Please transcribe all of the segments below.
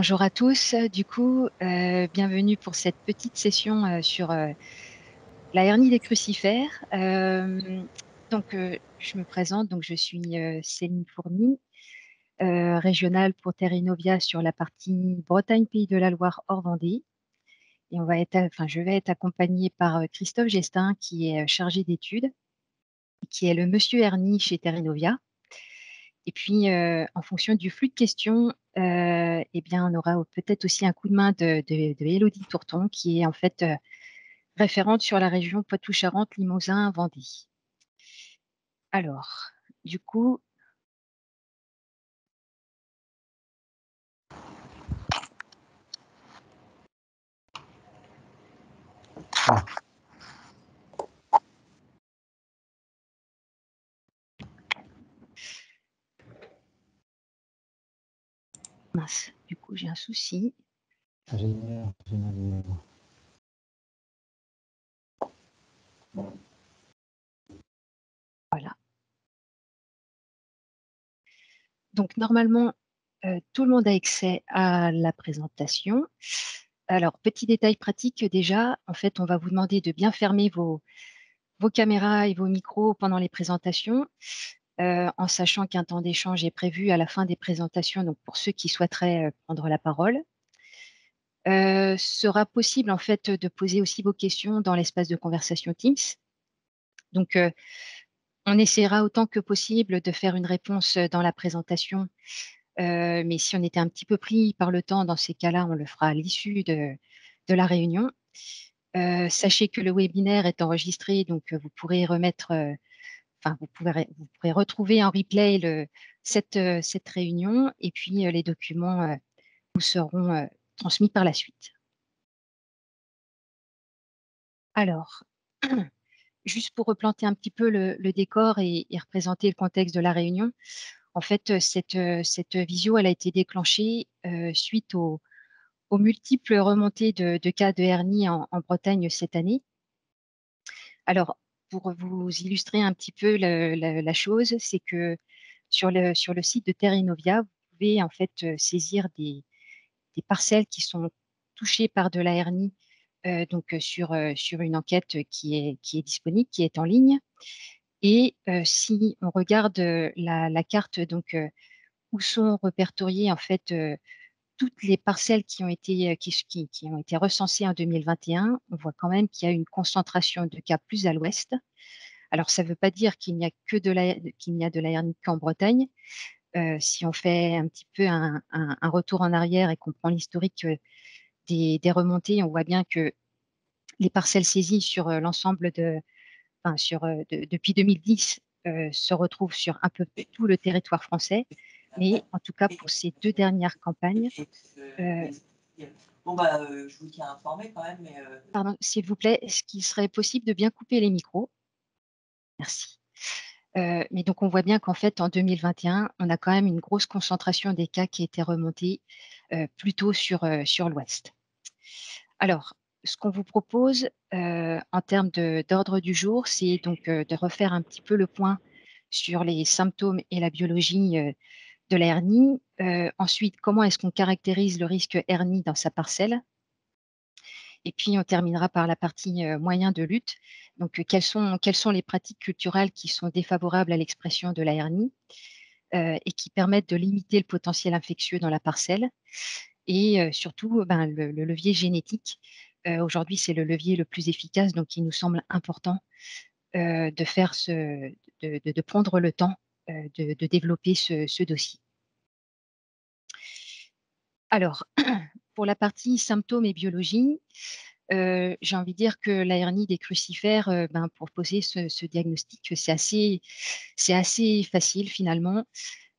Bonjour à tous, du coup, euh, bienvenue pour cette petite session euh, sur euh, la hernie des crucifères. donc, je me présente, donc je suis Céline Fourny, régionale pour Terrinovia sur la partie Bretagne-Pays de la Loire hors Vendée. Et on va être, enfin, je vais être accompagnée par Christophe Gestin, qui est chargé d'études, qui est le monsieur hernie chez Terrinovia. Et puis, en fonction du flux de questions, eh bien, on aura peut-être aussi un coup de main de, de, Élodie Tourton, qui est en fait référente sur la région Poitou-Charentes, Limousin, Vendée. Alors, du coup, ah. Du coup, j'ai un souci. Voilà. Donc, normalement, euh, tout le monde a accès à la présentation. Alors, petit détail pratique déjà, en fait, on va vous demander de bien fermer vos, vos caméras et vos micros pendant les présentations. Euh, en sachant qu'un temps d'échange est prévu à la fin des présentations, donc pour ceux qui souhaiteraient euh, prendre la parole. Euh, sera possible en fait de poser aussi vos questions dans l'espace de conversation Teams. Donc, on essaiera autant que possible de faire une réponse dans la présentation, mais si on était un petit peu pris par le temps, dans ces cas-là, on le fera à l'issue de, de, la réunion. sachez que le webinaire est enregistré, donc vous pourrez remettre vous, pourrez, vous pourrez retrouver en replay euh, cette, réunion et puis euh, les documents euh, vous seront transmis par la suite. Alors, juste pour replanter un petit peu le, décor et, représenter le contexte de la réunion, en fait, cette, cette visio elle a été déclenchée suite aux, multiples remontées de, cas de hernie en, en Bretagne cette année. Alors, pour vous illustrer un petit peu la, chose, c'est que sur le, sur le site de Terrinovia, vous pouvez en fait euh, saisir des, parcelles qui sont touchées par de la hernie euh, donc euh, sur, sur une enquête qui est, qui est disponible, qui est en ligne. Et si on regarde la, carte, donc où sont répertoriées en fait toutes les parcelles qui ont été, qui, qui, ont été recensées en 2021, on voit quand même qu'il y a une concentration de cas plus à l'ouest. Alors, ça ne veut pas dire qu'il n'y a que de la, qu'il la qu'en Bretagne. Euh, si on fait un petit peu un, retour en arrière et qu'on prend l'historique euh, des, remontées, on voit bien que les parcelles saisies sur euh, l'ensemble de, enfin, sur, depuis 2010 se retrouvent sur un peu tout le territoire français. Mais en tout cas, pour ces deux dernières campagnes. Euh, bon, bah, euh, je vous tiens informé quand même. Mais euh, Pardon, s'il vous plaît, est-ce qu'il serait possible de bien couper les micros? Merci. mais donc, on voit bien qu'en fait, en 2021, on a quand même une grosse concentration des cas qui étaient remontés plutôt sur, sur l'Ouest. Alors, ce qu'on vous propose en termes d'ordre du jour, c'est donc de refaire un petit peu le point sur les symptômes et la biologie de la hernie. Euh, ensuite, comment est-ce qu'on caractérise le risque hernie dans sa parcelle? Et puis, on terminera par la partie euh, moyen de lutte. Donc, euh, quelles, sont, les pratiques culturelles qui sont défavorables à l'expression de la hernie et qui permettent de limiter le potentiel infectieux dans la parcelle? Et surtout, ben, le, levier génétique. Aujourd'hui, c'est le levier le plus efficace, donc il nous semble important de, faire ce, de prendre le temps euh, de, développer ce, dossier. Alors, pour la partie symptômes et biologie, euh, j'ai envie de dire que la hernie des crucifères, euh, ben, pour poser ce, diagnostic, c'est assez, assez, facile finalement.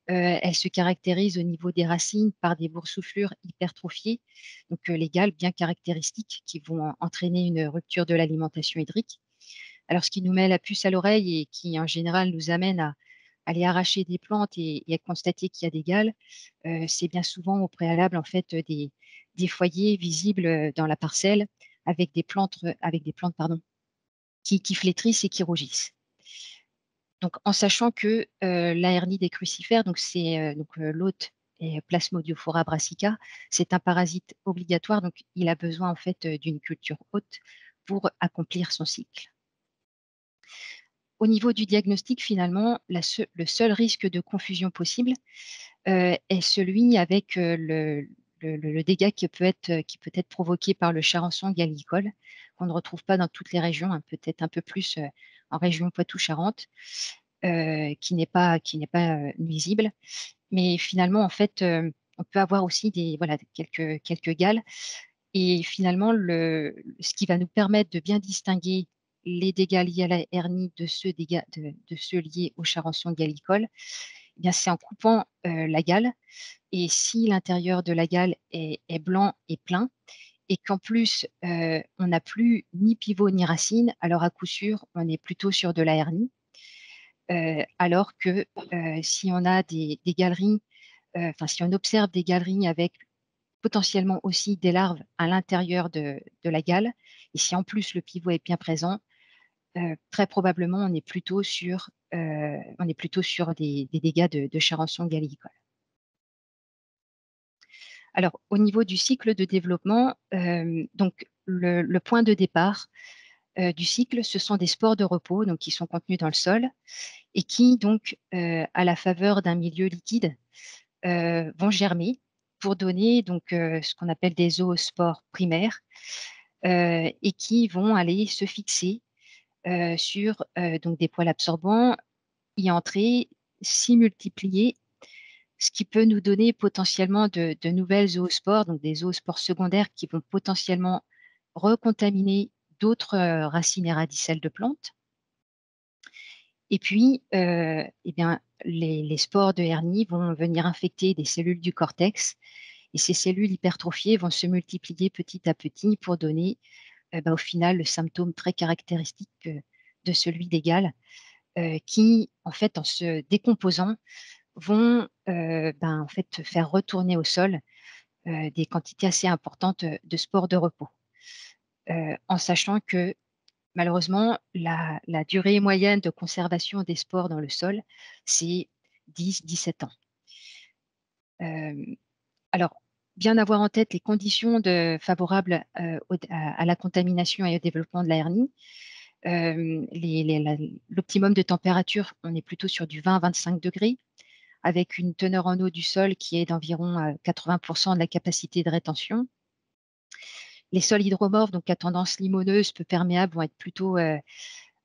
elle se caractérise au niveau des racines par des boursouflures hypertrophiées, donc légales, bien caractéristiques, qui vont entraîner une rupture de l'alimentation hydrique. Alors, ce qui nous met la puce à l'oreille et qui, en général, nous amène à, aller arracher des plantes et, constater qu'il y a des gales, euh, c'est bien souvent au préalable en fait des, foyers visibles euh, dans la parcelle avec des plantes, euh, avec des plantes pardon, qui, flétrissent et qui rougissent. Donc, en sachant que la hernie des crucifères, donc c'est l'hôte et Plasmodiophora brassica, c'est un parasite obligatoire, donc il a besoin en fait d'une culture haute pour accomplir son cycle. Au niveau du diagnostic, finalement, le seul risque de confusion possible est celui avec le, dégât qui peut, être, qui peut être provoqué par le charançon gallicole, qu'on ne retrouve pas dans toutes les régions, hein, peut-être un peu plus en région Poitou-Charentes, qui n'est pas, qui pas nuisible. Mais finalement, en fait, on peut avoir aussi des, voilà, quelques, quelques gales. Et finalement, le, ce qui va nous permettre de bien distinguer les dégâts liés à la hernie de ceux, de, liés au charançon gallicole, eh bien c'est en coupant la gale. Et si l'intérieur de la gale est, blanc et plein, et qu'en plus on n'a plus ni pivot ni racine, alors à coup sûr, on est plutôt sur de la hernie. alors que si on observe des galeries avec potentiellement aussi des larves à l'intérieur de, la gale, et si en plus le pivot est bien présent, très probablement, on est plutôt sur, des, dégâts de, de charançon gallicole. Alors, au niveau du cycle de développement, donc le, point de départ du cycle, ce sont des spores de repos donc, qui sont contenus dans le sol et qui, donc, à la faveur d'un milieu liquide, vont germer pour donner donc, ce qu'on appelle des zoospores primaires et qui vont aller se fixer euh, sur euh, donc des poils absorbants, y entrer, s'y multiplier, ce qui peut nous donner potentiellement de, nouvelles zoospores, donc des zoospores secondaires qui vont potentiellement recontaminer d'autres euh, racines et radicelles de plantes. Et puis, eh bien, les, les, spores de hernie vont venir infecter des cellules du cortex et ces cellules hypertrophiées vont se multiplier petit à petit pour donner euh, bah, au final le symptôme très caractéristique euh, de celui d'égal, euh, qui, en fait, en se décomposant, vont ben, en fait, faire retourner au sol des quantités assez importantes de spores de repos. en sachant que malheureusement, la, durée moyenne de conservation des spores dans le sol, c'est 10-17 ans. alors, bien avoir en tête les conditions favorables euh, à, la contamination et au développement de la hernie. Euh, l'optimum de température, on est plutôt sur du 20-25 degrés, avec une teneur en eau du sol qui est d'environ 80% euh, de la capacité de rétention. Les sols hydromorphes, donc à tendance limoneuse, peu perméables, vont être plutôt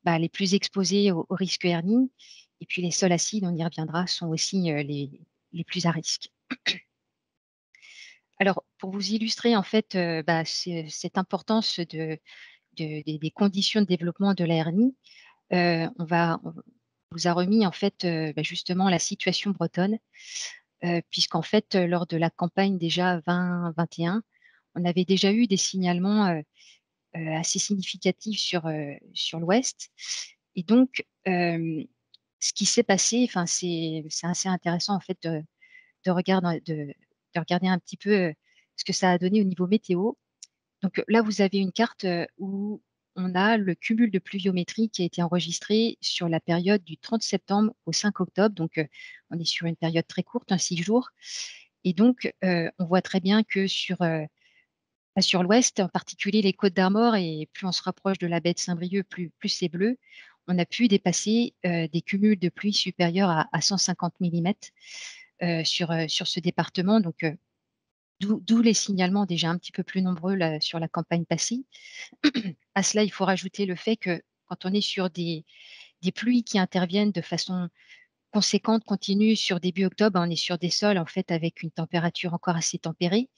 bah, les plus exposés au, risque hernie. Et puis les sols acides, on y reviendra, sont aussi les plus à risque. Alors, pour vous illustrer en fait euh, bah, cette importance de, des conditions de développement de la hernie, euh, on, vous a remis en fait euh, bah, justement la situation bretonne, puisqu'en fait, lors de la campagne déjà 2021, on avait déjà eu des signalements assez significatifs sur, sur l'Ouest. Et donc, ce qui s'est passé, c'est assez intéressant en fait de, de regarder, de, de regarder un petit peu ce que ça a donné au niveau météo. Donc là, vous avez une carte où on a le cumul de pluviométrie qui a été enregistré sur la période du 30 septembre au 5 octobre. Donc, on est sur une période très courte, un six jours. Et donc, on voit très bien que sur, bah, sur l'ouest, en particulier les côtes d'Armor, et plus on se rapproche de la baie de Saint-Brieuc, plus, c'est bleu, on a pu dépasser des cumuls de pluie supérieurs à 150 mm sur, sur ce département. Donc, d'où les signalements déjà un petit peu plus nombreux sur la campagne passée. à cela, il faut rajouter le fait que quand on est sur des, des pluies qui interviennent de façon conséquente, continue sur début octobre, on est sur des sols en fait avec une température encore assez tempérée.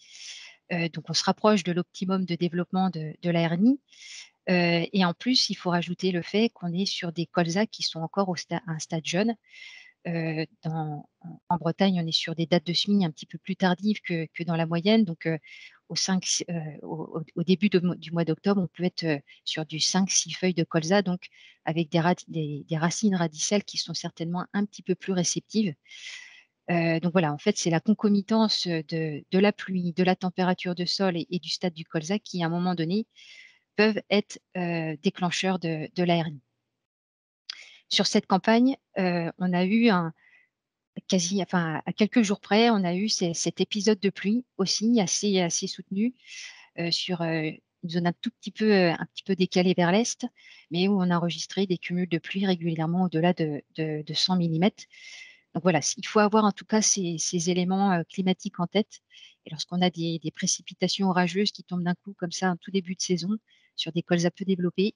donc on se rapproche de l'optimum de développement de, de la hernie. et en plus, il faut rajouter le fait qu'on est sur des colzas qui sont encore à un stade jeune, en Bretagne, on est sur des dates de semis un petit peu plus tardives que, dans la moyenne. Donc, au, 5, au, début du mois d'octobre, on peut être sur du 5-6 feuilles de colza, donc avec des, racines radicelles qui sont certainement un petit peu plus réceptives. donc voilà, en fait, c'est la concomitance de, la pluie, de la température de sol et, du stade du colza qui, à un moment donné, peuvent être déclencheurs de, de sur cette campagne, euh, on a eu un, quasi, enfin, à quelques jours près, on a eu cet épisode de pluie aussi assez, soutenu sur une zone un tout petit peu, décalée vers l'est, mais où on a enregistré des cumuls de pluie régulièrement au-delà de, de, 100 mm. Donc voilà, il faut avoir en tout cas ces, éléments climatiques en tête. Et lorsqu'on a des, des, précipitations orageuses qui tombent d'un coup comme ça en tout début de saison sur des cols à peu développés,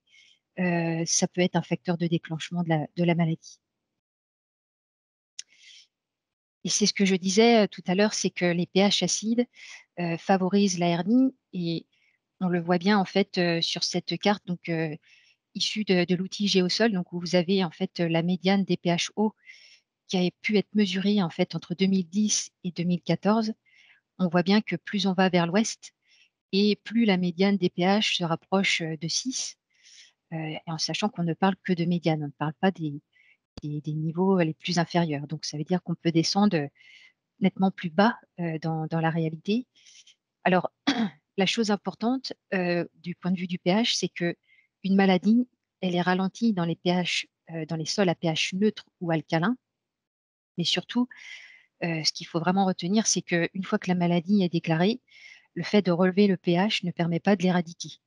ça peut être un facteur de déclenchement de la, maladie. Et c'est ce que je disais tout à l'heure, c'est que les pH acides favorisent la hernie et on le voit bien en fait sur cette carte donc issue de, l'outil Géosol, donc où vous avez en fait la médiane des pH hauts qui a pu être mesurée en fait entre 2010 et 2014. On voit bien que plus on va vers l'ouest et plus la médiane des pH se rapproche de 6, et en sachant qu'on ne parle que de médiane, on ne parle pas des, niveaux les plus inférieurs. Donc, ça veut dire qu'on peut descendre nettement plus bas dans, la réalité. Alors, la chose importante du point de vue du pH, c'est que une maladie, elle est ralentie dans les pH, dans les sols à pH neutre ou alcalin. Mais surtout, ce qu'il faut vraiment retenir, c'est qu'une fois que la maladie est déclarée, le fait de relever le pH ne permet pas de l'éradiquer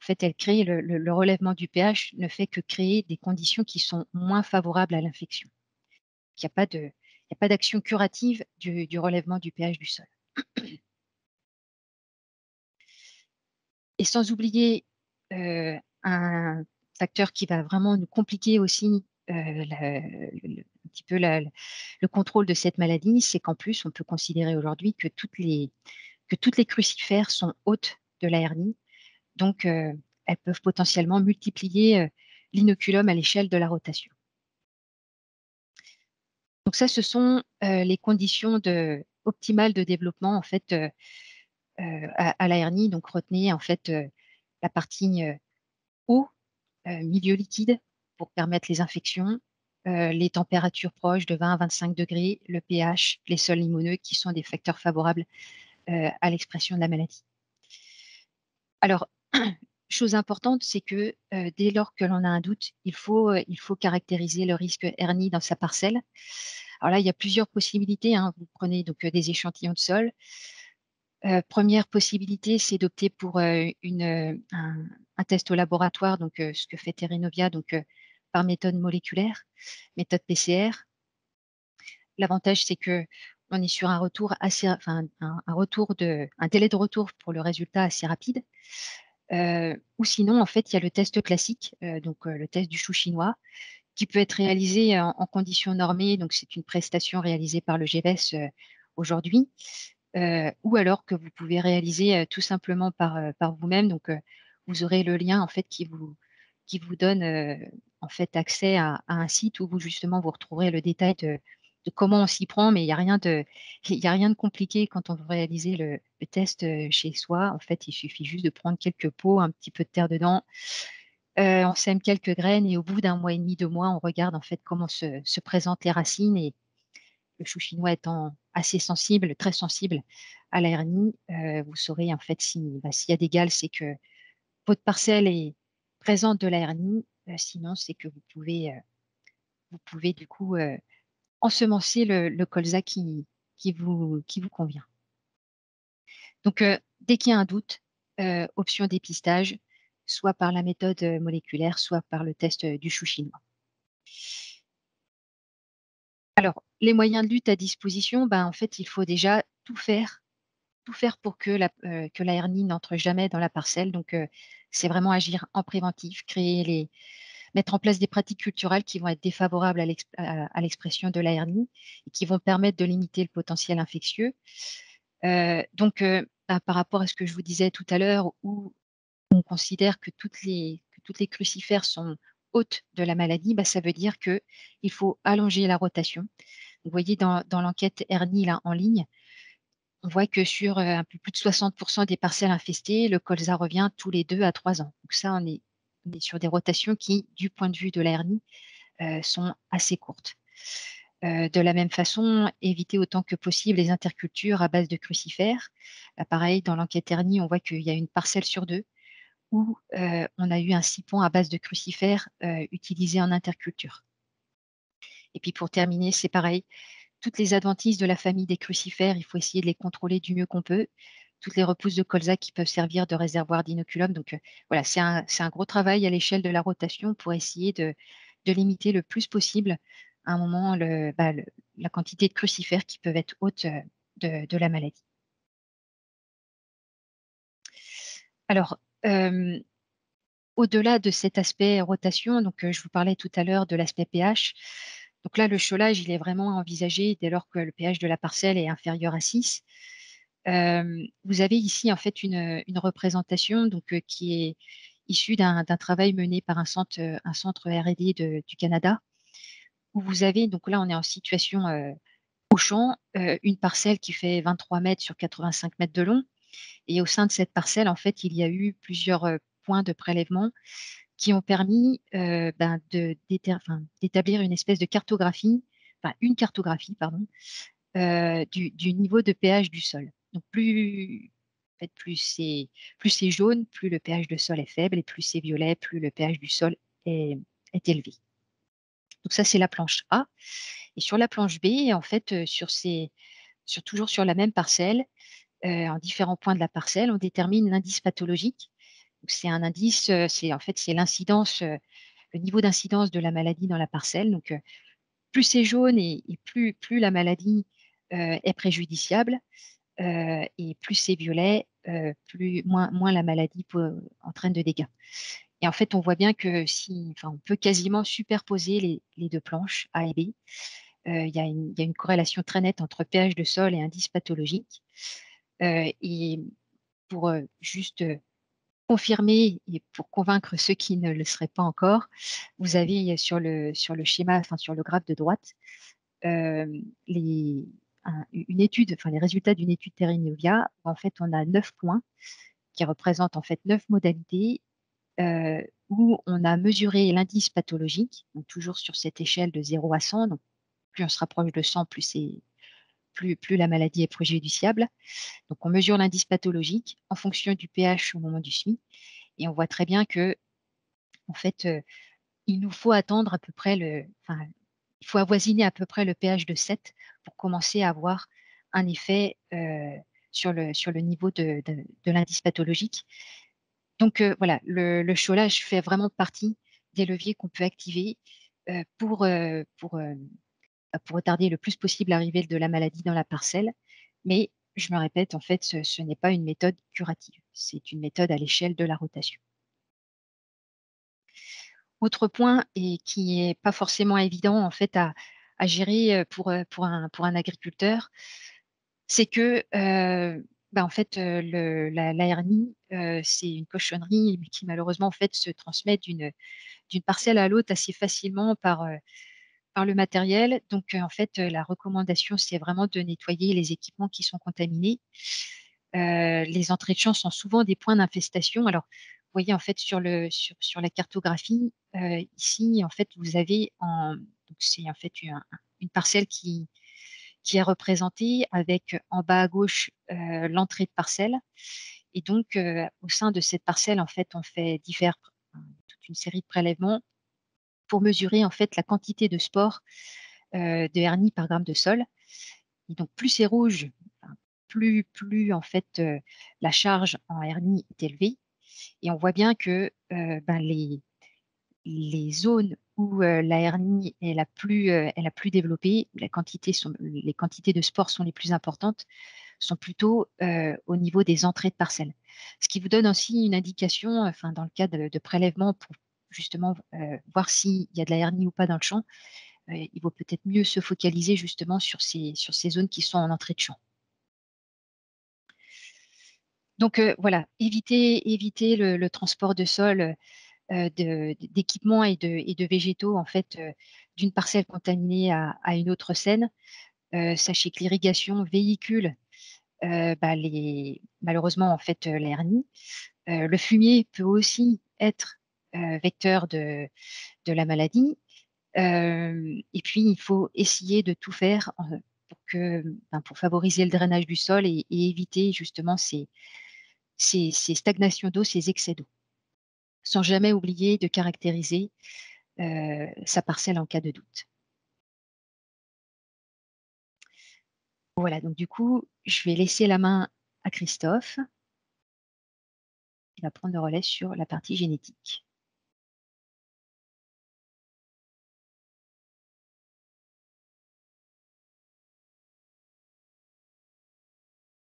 en fait, elle crée le, relèvement du pH ne fait que créer des conditions qui sont moins favorables à l'infection. Il n'y a pas d'action curative du, relèvement du pH du sol. Et sans oublier euh, un facteur qui va vraiment nous compliquer aussi euh, un petit peu le contrôle de cette maladie, c'est qu'en plus, on peut considérer aujourd'hui que toutes les que toutes les crucifères sont hautes de la hernie donc, elles peuvent potentiellement multiplier l'inoculum à l'échelle de la rotation. Donc ça, ce sont les conditions optimales de développement en fait à, la hernie. Donc retenez en fait la partie eau, milieu liquide pour permettre les infections, les températures proches de 20 à 25 degrés, le pH, les sols limoneux qui sont des facteurs favorables à l'expression de la maladie. Alors, chose importante, c'est que dès lors que l'on a un doute, il faut, caractériser le risque hernie dans sa parcelle. Alors là, il y a plusieurs possibilités. Hein. Vous prenez donc des échantillons de sol. première possibilité, c'est d'opter pour un, test au laboratoire, donc ce que fait Terinovia, donc par méthode moléculaire, méthode PCR. L'avantage, c'est que on est sur un retour assez, enfin, un délai de retour pour le résultat assez rapide. Ou sinon, en fait, il y a le test classique, donc le test du chou chinois, qui peut être réalisé en, conditions normées. Donc, c'est une prestation réalisée par le GVS aujourd'hui, ou alors que vous pouvez réaliser tout simplement par, par vous-même. Donc, vous aurez le lien en fait qui vous, qui vous donne en fait accès à, à, un site où vous justement vous retrouverez le détail de, de comment on s'y prend, mais il n'y a, rien de, a rien de compliqué quand on veut réaliser le, test chez soi. En fait, il suffit juste de prendre quelques pots, un petit peu de terre dedans. on sème quelques graines et au bout d'un mois et demi, deux mois, on regarde en fait comment se, présentent les racines et le chou chinois étant assez sensible, très sensible à la hernie, vous saurez en fait bah, s'il y a des gales, c'est que votre parcelle est présente de la hernie. sinon, c'est que vous pouvez, vous pouvez du coup ensemencer le, colza qui, qui, vous, qui vous convient. Donc, euh, dès qu'il y a un doute, euh, option dépistage, soit par la méthode euh, moléculaire, soit par le test du chou chinois. Alors, les moyens de lutte à disposition, ben, en fait, il faut déjà tout faire, tout faire pour que la, que la hernie n'entre jamais dans la parcelle. Donc, c'est vraiment agir en préventif, créer les, mettre en place des pratiques culturelles qui vont être défavorables à l'expression de la hernie et qui vont permettre de limiter le potentiel infectieux. Euh, donc, euh, bah, par rapport à ce que je vous disais tout à l'heure, où on considère que toutes les, crucifères sont hautes de la maladie, bah, ça veut dire qu'il faut allonger la rotation. Vous voyez dans, l'enquête hernie là, en ligne, on voit que sur euh, un peu plus de 60% des parcelles infestées, le colza revient tous les deux à trois ans. Donc ça, on est on est sur des rotations qui, du point de vue de la euh, sont assez courtes. Euh, de la même façon, éviter autant que possible les intercultures à base de crucifères. pareil, dans l'enquête hernie, on voit qu'il y a une parcelle sur deux où euh, on a eu un sipon à base de crucifères utilisé en interculture. Et puis pour terminer, c'est pareil, toutes les adventices de la famille des crucifères, il faut essayer de les contrôler du mieux qu'on peut. Toutes les repousses de colza qui peuvent servir de réservoir d'inoculum. Donc voilà, c'est un, gros travail à l'échelle de la rotation pour essayer de, limiter le plus possible à un moment bah, la quantité de crucifères qui peuvent être hautes de, de la maladie. Alors, euh, au-delà de cet aspect rotation, donc je vous parlais tout à l'heure de l'aspect pH. Donc là, le cholage, il est vraiment envisagé dès lors que le pH de la parcelle est inférieur à 6. Vous avez ici en fait une, représentation donc, qui est issue d'un travail mené par un centre, R&D du Canada, où vous avez, donc là on est en situation au champ, une parcelle qui fait 23 mètres sur 85 mètres de long, et au sein de cette parcelle, en fait, il y a eu plusieurs points de prélèvement qui ont permis ben, d'établir une espèce de cartographie, enfin une cartographie, pardon, du, du, niveau de pH du sol. Donc plus, c'est jaune, plus le pH de sol est faible, et plus c'est violet, plus le pH du sol est, élevé. Donc ça, c'est la planche A. Et sur la planche B, en fait, sur ces, toujours sur la même parcelle, euh, en différents points de la parcelle, on détermine l'indice pathologique. C'est un indice, euh, c'est en fait c'est l'incidence, euh, le niveau d'incidence de la maladie dans la parcelle. Donc plus c'est jaune et, plus la maladie est préjudiciable, et plus c'est violet, plus moins, la maladie peut, entraîne de dégâts. Et en fait, on voit bien que si, enfin, on peut quasiment superposer les, deux planches A et B. Il y, a une corrélation très nette entre pH de sol et indice pathologique. Euh, et pour euh, juste euh, confirmer et pour convaincre ceux qui ne le seraient pas encore, vous avez sur le, schéma, enfin sur le graphe de droite, euh, les, un, une étude, enfin les résultats d'une étude Terrenovia. En fait, on a neuf points qui représentent en fait neuf modalités euh, où on a mesuré l'indice pathologique, donc toujours sur cette échelle de 0 à 100. Donc, plus on se rapproche de 100, plus plus, plus la maladie est préjudiciable. Donc, on mesure l'indice pathologique en fonction du pH au moment du SMI. Et on voit très bien que, en fait, euh, il nous faut attendre à peu près le, il faut avoisiner à peu près le pH de 7 pour commencer à avoir un effet euh, sur, le, niveau de, l'indice pathologique. Donc euh, voilà, le, le, fait vraiment partie des leviers qu'on peut activer euh, pour, euh, pour retarder le plus possible l'arrivée de la maladie dans la parcelle. Mais je me répète, en fait, ce n'est pas une méthode curative, c'est une méthode à l'échelle de la rotation. Autre point, et qui n'est pas forcément évident en fait à, gérer pour, un, agriculteur, c'est que bah, en fait, la, hernie, c'est une cochonnerie qui malheureusement en fait se transmet d'une parcelle à l'autre assez facilement par le matériel. Donc, en fait, la recommandation, c'est vraiment de nettoyer les équipements qui sont contaminés. Les entrées de champ sont souvent des points d'infestation. Alors, voyez, en fait, sur, la cartographie, euh, ici, en fait, vous avez c'est en fait une, parcelle qui, qui est représentée avec en bas à gauche euh, l'entrée de parcelle. Et donc, au sein de cette parcelle, en fait, on fait divers, toute une série de prélèvements pour mesurer en fait la quantité de spores euh, de hernie par gramme de sol. Et donc plus c'est rouge, plus, plus en fait euh, la charge en hernie est élevée. Et on voit bien que euh, ben, les, les zones où euh, la hernie est la plus, euh, plus développée, la les quantités de spores sont les plus importantes, sont plutôt au niveau des entrées de parcelles. Ce qui vous donne aussi une indication, enfin, dans le cas de, prélèvement pour justement voir s'il y a de la hernie ou pas dans le champ, il vaut peut-être mieux se focaliser justement sur ces, sur ces zones qui sont en entrée de champ. Donc euh, voilà, éviter, le, transport de sol d'équipements et de, végétaux en fait d'une parcelle contaminée à, une autre scène. sachez que l'irrigation véhicule bah, malheureusement en fait l'hernie. le fumier peut aussi être euh, vecteur de, la maladie. Euh, et puis, il faut essayer de tout faire ben, pour favoriser le drainage du sol et éviter justement ces, ces, stagnations d'eau, ces excès d'eau, sans jamais oublier de caractériser euh, sa parcelle en cas de doute. Voilà, donc du coup, je vais laisser la main à Christophe. Il va prendre le relais sur la partie génétique.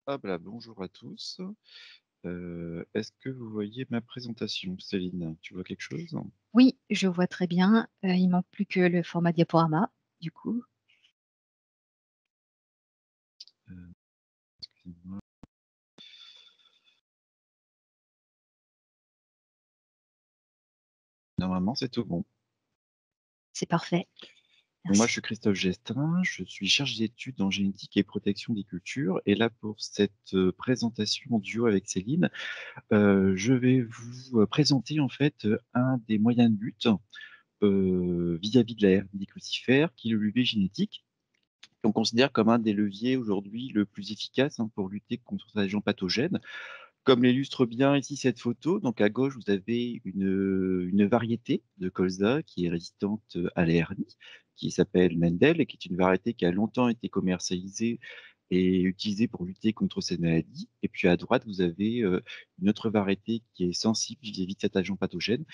Hop là, bonjour à tous. Euh, Est-ce que vous voyez ma présentation, Céline? Tu vois quelque chose? Oui, je vois très bien. Euh, il manque plus que le format diaporama, du coup. Euh, Excusez-moi. Normalement, c'est tout bon. C'est parfait. Moi, je suis Christophe Gestin, je suis chargé d'études en génétique et protection des cultures. Et là, pour cette euh, présentation en duo avec Céline, euh, je vais vous euh, présenter en fait euh, un des moyens de lutte euh, vis-à-vis de la hernie crucifère, qui est le levier génétique, qu'on considère comme un des leviers aujourd'hui le plus efficace hein, pour lutter contre ces agents pathogènes. Comme l'illustre bien ici cette photo, donc à gauche, vous avez une, une variété de colza qui est résistante à la qui s'appelle Mendel, et qui est une variété qui a longtemps été commercialisée et utilisée pour lutter contre ces maladies. Et puis à droite, vous avez euh, une autre variété qui est sensible vis-à-vis de cet agent pathogène.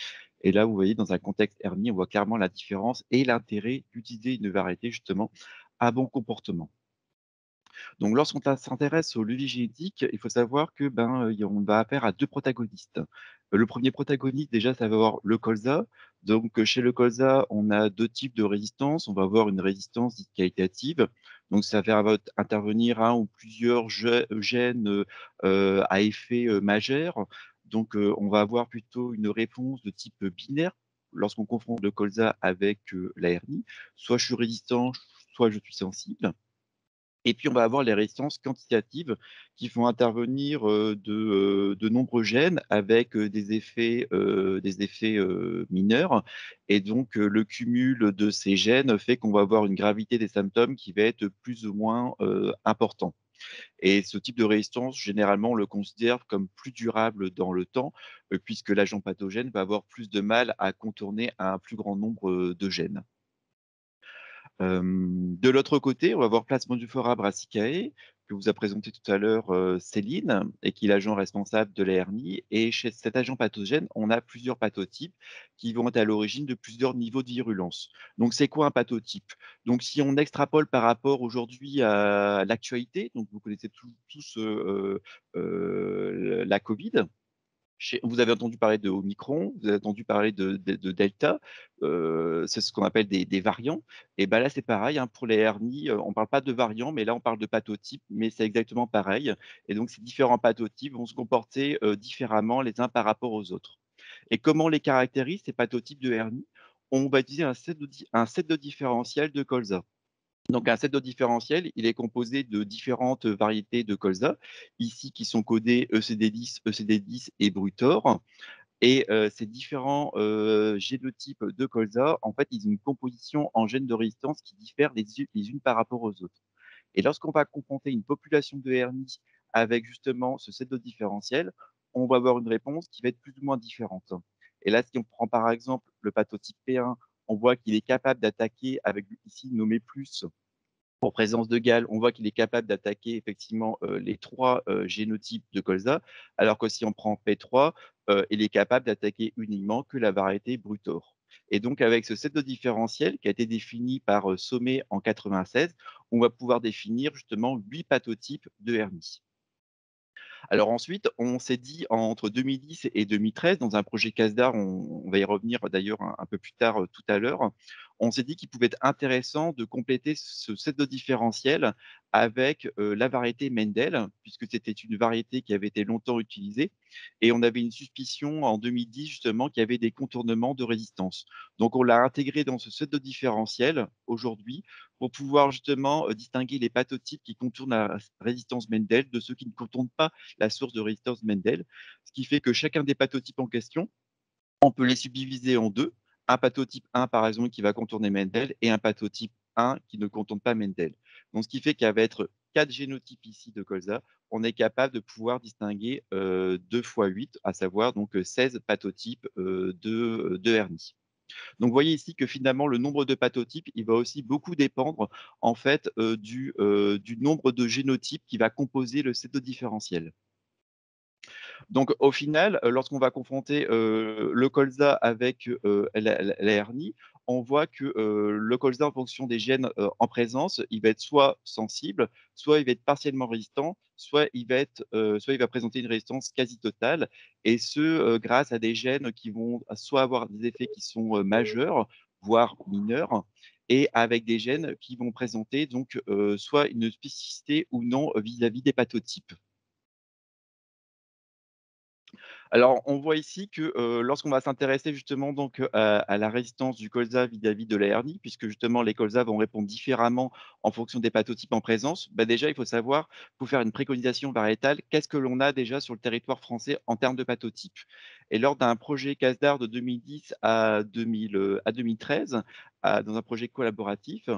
Et là, vous voyez, dans un contexte hernie, on voit clairement la différence et l'intérêt d'utiliser une variété justement à bon comportement. Donc, lorsqu'on s'intéresse au levier génétique, il faut savoir que ben, on va affaire à deux protagonistes. Le premier protagoniste, déjà, ça va avoir le colza. Donc, euh, chez le colza, on a deux types de résistance. On va avoir une résistance dite qualitative. Donc, ça va intervenir un ou plusieurs gè- gènes euh, euh, à effet majeur. Donc, on va avoir plutôt une réponse de type binaire lorsqu'on confronte le colza avec la hernie. Soit je suis résistant, soit je suis sensible. Et puis, on va avoir les résistances quantitatives qui font intervenir de, nombreux gènes avec des effets, mineurs. Et donc, le cumul de ces gènes fait qu'on va avoir une gravité des symptômes qui va être plus ou moins euh, important. Et ce type de résistance, généralement, on le considère comme plus durable dans le temps, puisque l'agent pathogène va avoir plus de mal à contourner un plus grand nombre de gènes. De l'autre côté, on va voir Plasmodiphora brassicae, que vous a présenté tout à l'heure Céline, et qui est l'agent responsable de la hernie. Et chez cet agent pathogène, on a plusieurs pathotypes qui vont être à l'origine de plusieurs niveaux de virulence. Donc, c'est quoi un pathotype? Donc, si on extrapole par rapport aujourd'hui à l'actualité, donc vous connaissez tous, la Covid, vous avez entendu parler de Omicron, vous avez entendu parler de, de- de Delta, euh, c'est ce qu'on appelle des, variants. Et ben là, c'est pareil, hein, pour les hernies, euh, on ne parle pas de variants, mais là, on parle de pathotypes, mais c'est exactement pareil. Et donc, ces différents pathotypes vont se comporter euh, différemment les uns par rapport aux autres. Et comment les caractérise, ces pathotypes de hernie? On va utiliser un set de, un set de différentiel de colza. Donc, un set de différentiel, il est composé de différentes variétés de colza, ici qui sont codées E ECD10, ECD10 et Brutor. Et euh, ces différents euh, génotypes de colza, en fait, ils ont une composition en gènes de résistance qui u- les unes par rapport aux autres. Et lorsqu'on va confronter une population de hernie avec justement ce set de différentiel, on va avoir une réponse qui va être plus ou moins différente. Et là, si on prend par exemple le pathotype P1, on voit qu'il est capable d'attaquer avec ici nommé plus pour présence de Galles, on voit qu'il est capable d'attaquer effectivement euh, les trois euh, génotypes de colza, alors que si on prend P3, euh, il est capable d'attaquer uniquement que la variété Brutor. Et donc, avec ce set de différentiel qui a été défini par Sommet en 96, on va pouvoir définir justement huit pathotypes de hernie. Alors ensuite, on s'est dit entre 2010 et 2013, dans un projet CASDAR, on, va y revenir d'ailleurs un, un peu plus tard euh, tout à l'heure, on s'est dit qu'il pouvait être intéressant de compléter ce set de différentiel avec la variété Mendel, puisque c'était une variété qui avait été longtemps utilisée, et on avait une suspicion en 2010 justement qu'il y avait des contournements de résistance. Donc on l'a intégré dans ce set de différentiel aujourd'hui pour pouvoir justement distinguer les pathotypes qui contournent la résistance Mendel de ceux qui ne contournent pas la source de résistance Mendel, ce qui fait que chacun des pathotypes en question, on peut les subdiviser en deux. Un pathotype 1, par exemple, qui va contourner Mendel et un pathotype 1 qui ne contourne pas Mendel. Donc, ce qui fait être quatre génotypes ici de colza, on est capable de pouvoir distinguer euh, 2 fois 8, à savoir donc 16 pathotypes euh, de, de hernie. Donc, vous voyez ici que finalement, le nombre de pathotypes, va aussi beaucoup dépendre en fait euh, du, euh, nombre de génotypes qui va composer le différentiel. Donc, au final, euh, lorsqu'on va confronter le colza avec la, la, hernie, on voit que le colza, en fonction des gènes en présence, il va être soit sensible, soit il va être partiellement résistant, soit il va, être, soit il va présenter une résistance quasi totale, et ce, grâce à des gènes qui vont soit avoir des effets qui sont majeurs, voire mineurs, et avec des gènes qui vont présenter donc soit une spécificité ou non vis-à-vis -vis des pathotypes. Alors, on voit ici que lorsqu'on va s'intéresser justement à, la résistance du colza vis-à-vis de la hernie, puisque justement les colzas vont répondre différemment en fonction des pathotypes en présence, bah déjà il faut savoir, pour faire une préconisation variétale, qu'est-ce que l'on a déjà sur le territoire français en termes de pathotypes. Et lors d'un projet CASDAR de 2010 à, 2000, à 2013, dans un projet collaboratif,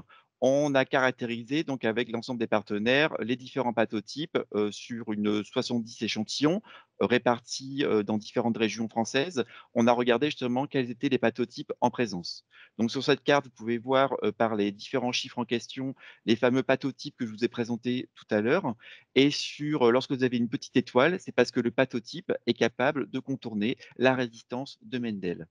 on a caractérisé donc avec l'ensemble des partenaires les différents pathotypes sur une 70 échantillons répartis dans différentes régions françaises. On a regardé justement quels étaient les pathotypes en présence. Donc sur cette carte, vous pouvez voir par les différents chiffres en question les fameux pathotypes que je vous ai présentés tout à l'heure. Et sur lorsque vous avez une petite étoile, c'est parce que le pathotype est capable de contourner la résistance de Mendel.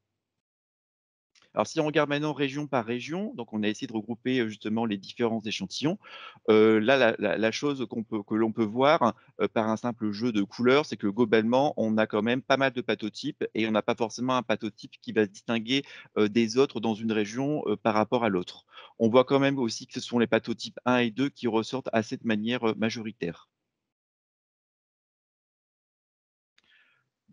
Alors, si on regarde maintenant région par région, donc on a essayé de regrouper justement les différents échantillons. là, la, chose que l'on peut voir par un simple jeu de couleurs, c'est que globalement, on a quand même pas mal de pathotypes et on n'a pas forcément un pathotype qui va se distinguer des autres dans une région par rapport à l'autre. On voit quand même aussi que ce sont les pathotypes 1 et 2 qui ressortent assez de manière majoritaire.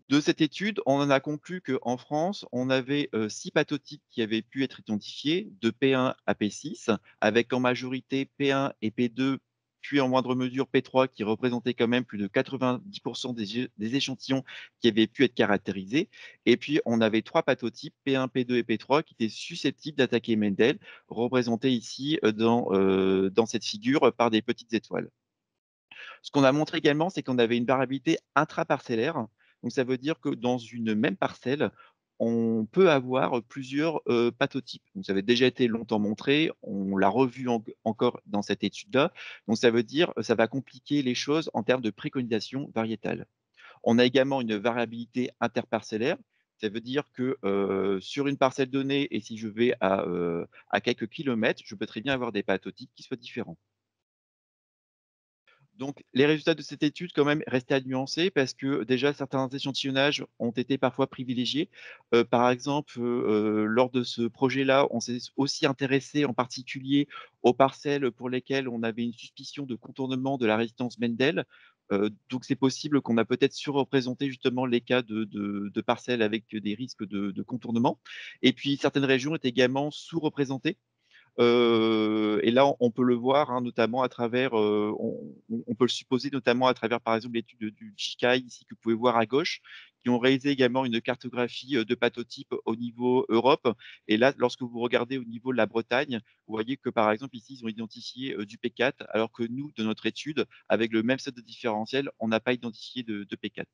De cette étude, on en a conclu qu'en France, on avait six pathotypes qui avaient pu être identifiés, de P1 à P6, avec en majorité P1 et P2, puis en moindre mesure P3, qui représentaient quand même plus de 90% des, échantillons qui avaient pu être caractérisés. Et puis, on avait trois pathotypes, P1, P2 et P3, qui étaient susceptibles d'attaquer Mendel, représentés ici dans, dans cette figure par des petites étoiles. Ce qu'on a montré également, c'est qu'on avait une variabilité intraparcellaire donc ça veut dire que dans une même parcelle, on peut avoir plusieurs pathotypes. Ça avait déjà été longtemps montré, on l'a revu encore dans cette étude-là. Donc, ça veut dire que ça va compliquer les choses en termes de préconisation variétale. On a également une variabilité interparcellaire. Ça veut dire que sur une parcelle donnée, et si je vais à quelques kilomètres, je peux très bien avoir des pathotypes qui soient différents. Donc, les résultats de cette étude, quand même, restaient à nuancer parce que déjà, certains échantillonnages ont été parfois privilégiés. Euh, par exemple, euh, lors de ce projet-là, on s'est aussi intéressé en particulier aux parcelles pour lesquelles on avait une suspicion de contournement de la résistance Mendel. Euh, donc, c'est possible qu'on a peut-être surreprésenté justement les cas de, parcelles avec des risques de, de, contournement. Et puis, certaines régions étaient également sous-représentées et là, on peut le voir, hein, notamment à travers, on, peut le supposer notamment à travers, par exemple, l'étude du GICAI, ici, que vous pouvez voir à gauche, qui ont réalisé également une cartographie de pathotypes au niveau Europe. Et là, lorsque vous regardez au niveau de la Bretagne, vous voyez que, par exemple, ici, ils ont identifié du P4, alors que nous, de notre étude, avec le même set de différentiel, on n'a pas identifié de P4.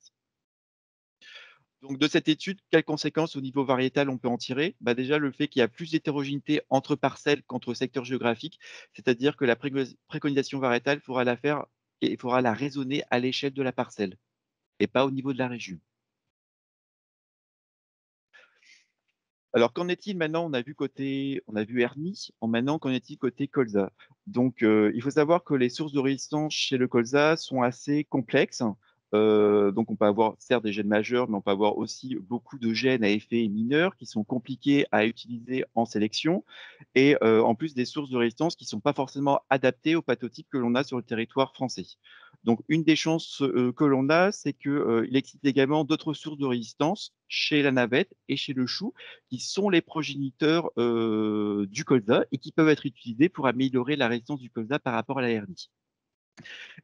Donc, de cette étude, quelles conséquences au niveau variétal on peut en tirer? Bah Déjà, le fait qu'il y a plus d'hétérogénéité entre parcelles qu'entre secteurs géographiques, c'est-à-dire que la préconisation variétale, il faudra la faire et faudra la raisonner à l'échelle de la parcelle et pas au niveau de la région. Alors, qu'en est-il maintenant? On a vu côté, on a vu hernie. Maintenant, qu'en est-il côté colza? Donc, euh, il faut savoir que les sources de résistance chez le colza sont assez complexes. Euh, donc, on peut avoir certes des gènes majeurs, mais on peut avoir aussi beaucoup de gènes à effet mineur qui sont compliqués à utiliser en sélection et euh, en plus des sources de résistance qui ne sont pas forcément adaptées aux pathotypes que l'on a sur le territoire français. Donc, une des chances euh, que l'on a, c'est qu'il existe également d'autres sources de résistance chez la navette et chez le chou qui sont les progéniteurs du colza et qui peuvent être utilisés pour améliorer la résistance du colza par rapport à la hernie.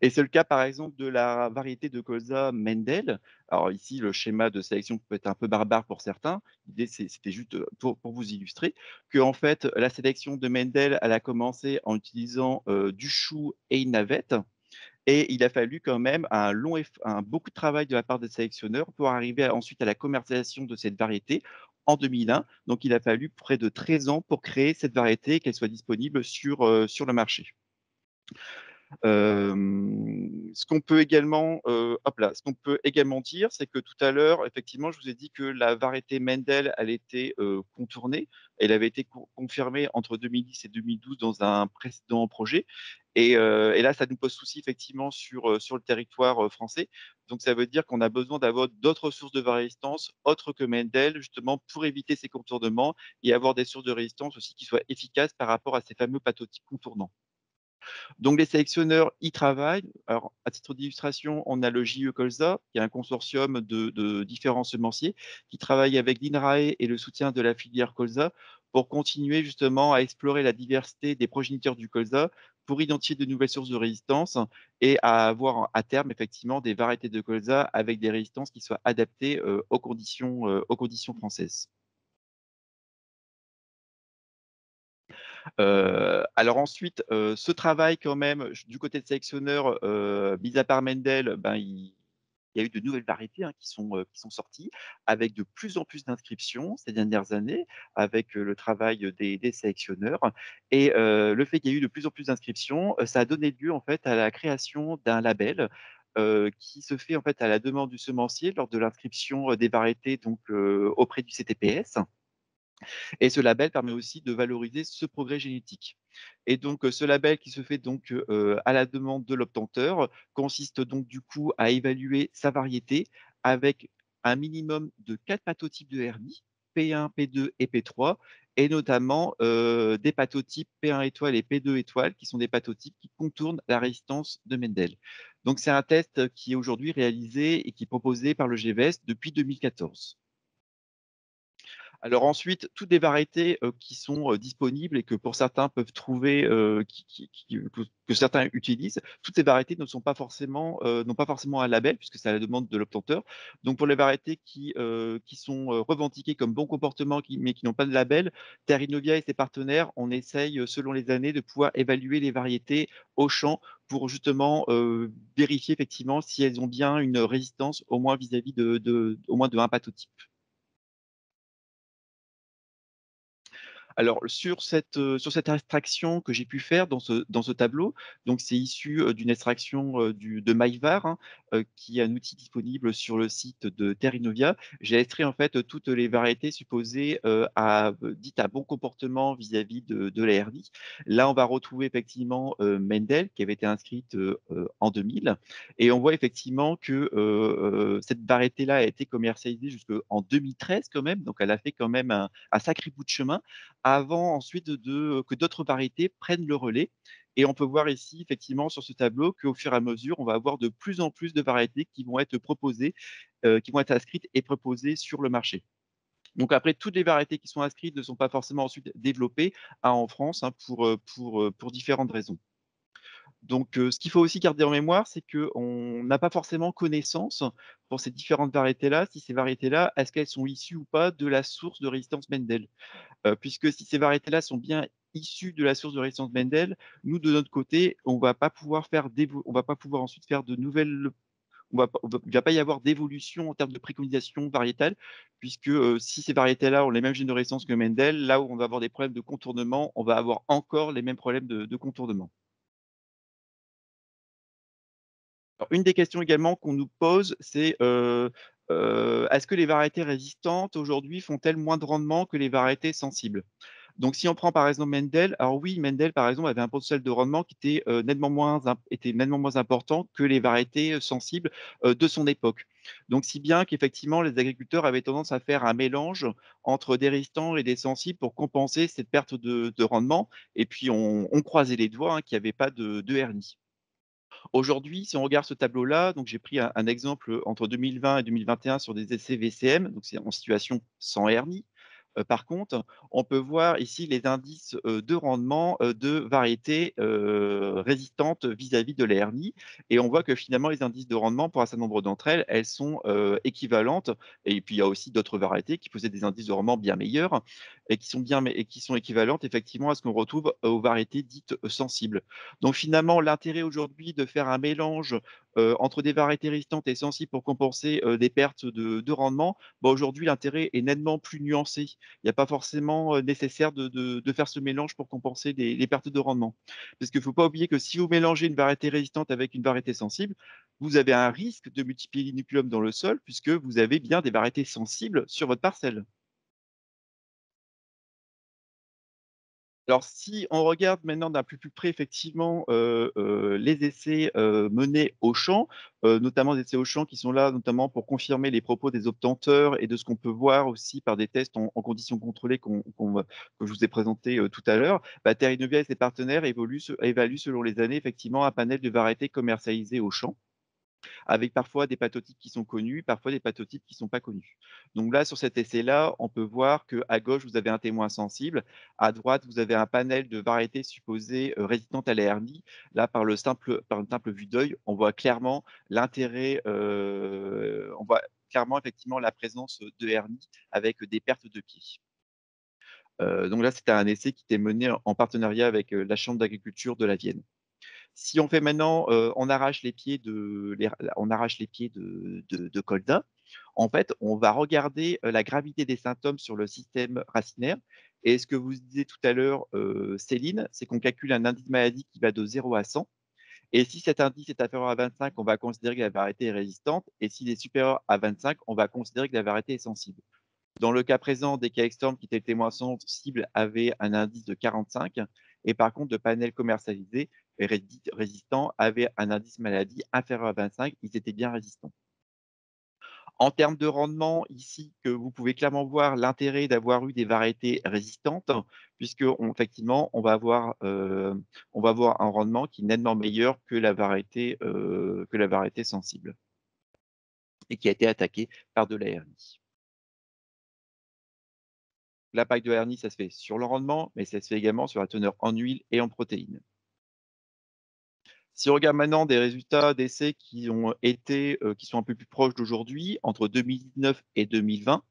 Et c'est le cas, par exemple, de la variété de colza Mendel. Alors ici, le schéma de sélection peut être un peu barbare pour certains. L'idée, c'était juste pour, vous illustrer que, en fait, la sélection de Mendel, elle a commencé en utilisant du chou et une navette. Et il a fallu quand même un long, un, beaucoup de travail de la part des sélectionneurs pour arriver ensuite à la commercialisation de cette variété en 2001. Donc, il a fallu près de 13 ans pour créer cette variété et qu'elle soit disponible sur, sur le marché ce qu'on peut également, hop là, ce qu'on peut également dire, c'est que tout à l'heure, effectivement, je vous ai dit que la variété Mendel, elle était contournée. Elle avait été confirmée entre 2010 et 2012 dans un précédent projet. Et, là, ça nous pose souci effectivement sur, sur le territoire français. Donc, ça veut dire qu'on a besoin d'avoir d'autres sources de résistance autres que Mendel, justement, pour éviter ces contournements et avoir des sources de résistance aussi qui soient efficaces par rapport à ces fameux pathotypes contournants. Donc les sélectionneurs y travaillent. Alors, à titre d'illustration, on a le JE Colza, qui est un consortium de, différents semenciers qui travaillent avec l'INRAE et le soutien de la filière colza pour continuer justement à explorer la diversité des progéniteurs du colza pour identifier de nouvelles sources de résistance et à avoir à terme effectivement des variétés de colza avec des résistances qui soient adaptées euh, euh, aux conditions françaises. Alors ensuite, ce travail quand même, du côté de sélectionneur, mis à part Mendel, ben, il, y a eu de nouvelles variétés hein, qui, sont, qui sont sorties, avec de plus en plus d'inscriptions ces dernières années, avec le travail des, des sélectionneurs. Et le fait qu'il y ait eu de plus en plus d'inscriptions, ça a donné lieu en fait à la création d'un label qui se fait en fait à la demande du semencier lors de l'inscription des variétés donc auprès du CTPS. Et ce label permet aussi de valoriser ce progrès génétique. Et donc, ce label qui se fait donc à la demande de l'obtenteur consiste donc du coup à évaluer sa variété avec un minimum de quatre pathotypes de hernie, P1, P2 et P3, et notamment des pathotypes P1 étoile et P2 étoile, qui sont des pathotypes qui contournent la résistance de Mendel. Donc, c'est un test qui est aujourd'hui réalisé et qui est proposé par le GVS depuis 2014. Alors ensuite, toutes les variétés qui sont disponibles et que pour certains peuvent trouver, que, certains utilisent, toutes ces variétés ne sont pas forcément, n'ont pas forcément un label puisque c'est à la demande de l'obtenteur. Donc pour les variétés qui, sont revendiquées comme bon comportement mais qui n'ont pas de label, Terrinovia et ses partenaires, on essaye selon les années de pouvoir évaluer les variétés au champ pour justement vérifier effectivement si elles ont bien une résistance au moins vis-à-vis de, de, au moins de un pathotype. Alors, sur cette, extraction que j'ai pu faire dans ce, tableau, donc c'est issu d'une extraction de Maïvar, qui est un outil disponible sur le site de Terrinovia. J'ai extrait en fait toutes les variétés supposées à, dites à bon comportement vis-à-vis de, de la. Là, on va retrouver effectivement Mendel, qui avait été inscrite en 2000. Et on voit effectivement que cette variété-là a été commercialisée jusqu'en 2013 quand même. Donc, elle a fait quand même un, sacré bout de chemin avant ensuite que d'autres variétés prennent le relais. Et on peut voir ici, effectivement, sur ce tableau, qu'au fur et à mesure, on va avoir de plus en plus de variétés qui vont être proposées, euh, qui vont être inscrites et proposées sur le marché. Donc après, toutes les variétés qui sont inscrites ne sont pas forcément ensuite développées hein, en France hein, pour, euh, euh, pour différentes raisons. Donc, ce qu'il faut aussi garder en mémoire, c'est qu'on n'a pas forcément connaissance pour ces différentes variétés-là, si ces variétés-là, est-ce qu'elles sont issues ou pas de la source de résistance Mendel? Puisque si ces variétés-là sont bien issues de la source de résistance Mendel, nous, de notre côté, on va pas pouvoir faire va pas pouvoir ensuite faire de nouvelles il ne va pas y avoir d'évolution en termes de préconisation variétale, puisque si ces variétés-là ont les mêmes générations que Mendel, là où on va avoir des problèmes de contournement, on va avoir encore les mêmes problèmes de contournement. une des questions également qu'on nous pose, c'est est-ce que les variétés résistantes aujourd'hui font-elles moins de rendement que les variétés sensibles? Donc, si on prend par exemple Mendel, alors oui, Mendel, par exemple, avait un potentiel de rendement qui était, nettement, moins, était nettement moins important que les variétés sensibles de son époque. Donc, si bien qu'effectivement, les agriculteurs avaient tendance à faire un mélange entre des résistants et des sensibles pour compenser cette perte de, rendement. Et puis, on, croisait les doigts hein, qu'il n'y avait pas de, de hernie. Aujourd'hui, si on regarde ce tableau-là, donc j'ai pris un, exemple entre 2020 et 2021 sur des essais VCM, donc c'est en situation sans hernie. Par contre, on peut voir ici les indices de rendement de variétés résistantes vis-à-vis de la hernie. Et on voit que finalement, les indices de rendement, pour un certain nombre d'entre elles, elles sont équivalentes. Et puis, il y a aussi d'autres variétés qui possèdent des indices de rendement bien meilleurs. Et qui sont bien équivalentes effectivement à ce qu'on retrouve aux variétés dites sensibles. Donc finalement, l'intérêt aujourd'hui de faire un mélange entre des variétés résistantes et sensibles pour compenser des pertes de, rendement, bah, aujourd'hui l'intérêt est nettement plus nuancé. Il n'y a pas forcément nécessaire de, faire ce mélange pour compenser les, pertes de rendement. Parce qu'il ne faut pas oublier que si vous mélangez une variété résistante avec une variété sensible, vous avez un risque de multiplier l'inoculum dans le sol puisque vous avez bien des variétés sensibles sur votre parcelle. Alors, si on regarde maintenant d'un plus, près, effectivement, les essais menés au champ, notamment des essais au champ qui sont là notamment pour confirmer les propos des obtenteurs et de ce qu'on peut voir aussi par des tests en, conditions contrôlées que je vous ai présenté tout à l'heure, bah, Terre et ses partenaires évaluent selon les années effectivement un panel de variétés commercialisées au champ avec parfois des pathotypes qui sont connus, parfois des pathotypes qui ne sont pas connus. Donc là, sur cet essai-là, on peut voir qu'à gauche, vous avez un témoin sensible, à droite, vous avez un panel de variétés supposées euh, résistantes à la hernie. Là, par, une simple vue d'œil, on voit clairement l'intérêt, euh, on voit clairement effectivement la présence de hernie avec des pertes de pieds. Euh, donc là, c'était un essai qui était mené en partenariat avec la Chambre d'agriculture de la Vienne. Si on fait maintenant, on arrache les pieds de, on arrache les pieds de, Colda, en fait, on va regarder la gravité des symptômes sur le système racinaire. Et ce que vous disiez tout à l'heure, Céline, c'est qu'on calcule un indice maladie qui va de 0 à 100. Et si cet indice est inférieur à 25, on va considérer que la variété est résistante. Et s'il est supérieur à 25, on va considérer que la variété est sensible. Dans le cas présent, des cas externes qui étaient témoins sensibles avaient un indice de 45. Et par contre, de panels commercialisés résistants avaient un indice maladie inférieur à 25, ils étaient bien résistants. En termes de rendement, ici, que vous pouvez clairement voir l'intérêt d'avoir eu des variétés résistantes, puisque effectivement, on va, avoir, euh, on va avoir un rendement qui est nettement meilleur que la variété, euh, que la variété sensible et qui a été attaquée par de la hernie. La paille de hernie, ça se fait sur le rendement, mais ça se fait également sur la teneur en huile et en protéines. Si on regarde maintenant des résultats d'essais qui ont été, euh, qui sont un peu plus proches d'aujourd'hui, entre 2019 et 2020,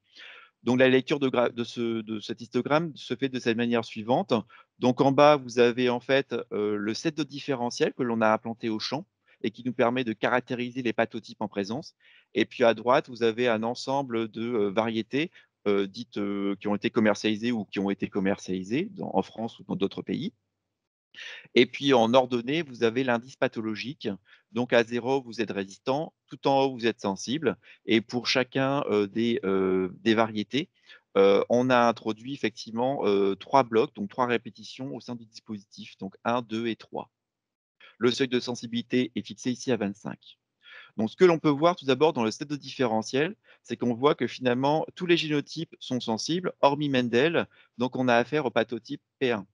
donc la lecture de, cet histogramme se fait de cette manière suivante. Donc en bas, vous avez en fait euh, le set de différentiel que l'on a implanté au champ et qui nous permet de caractériser les pathotypes en présence. Et puis à droite, vous avez un ensemble de euh, variétés dites qui ont été commercialisées ou qui ont été commercialisées en France ou dans d'autres pays. Et puis en ordonnée, vous avez l'indice pathologique. Donc à zéro, vous êtes résistant, tout en haut, vous êtes sensible. Et pour chacun des, variétés, on a introduit effectivement trois blocs, donc trois répétitions au sein du dispositif, donc 1, 2 et 3. Le seuil de sensibilité est fixé ici à 25. Donc, ce que l'on peut voir tout d'abord dans le set de différentiel, c'est qu'on voit que finalement, tous les génotypes sont sensibles, hormis Mendel. Donc, on a affaire au pathotype P1.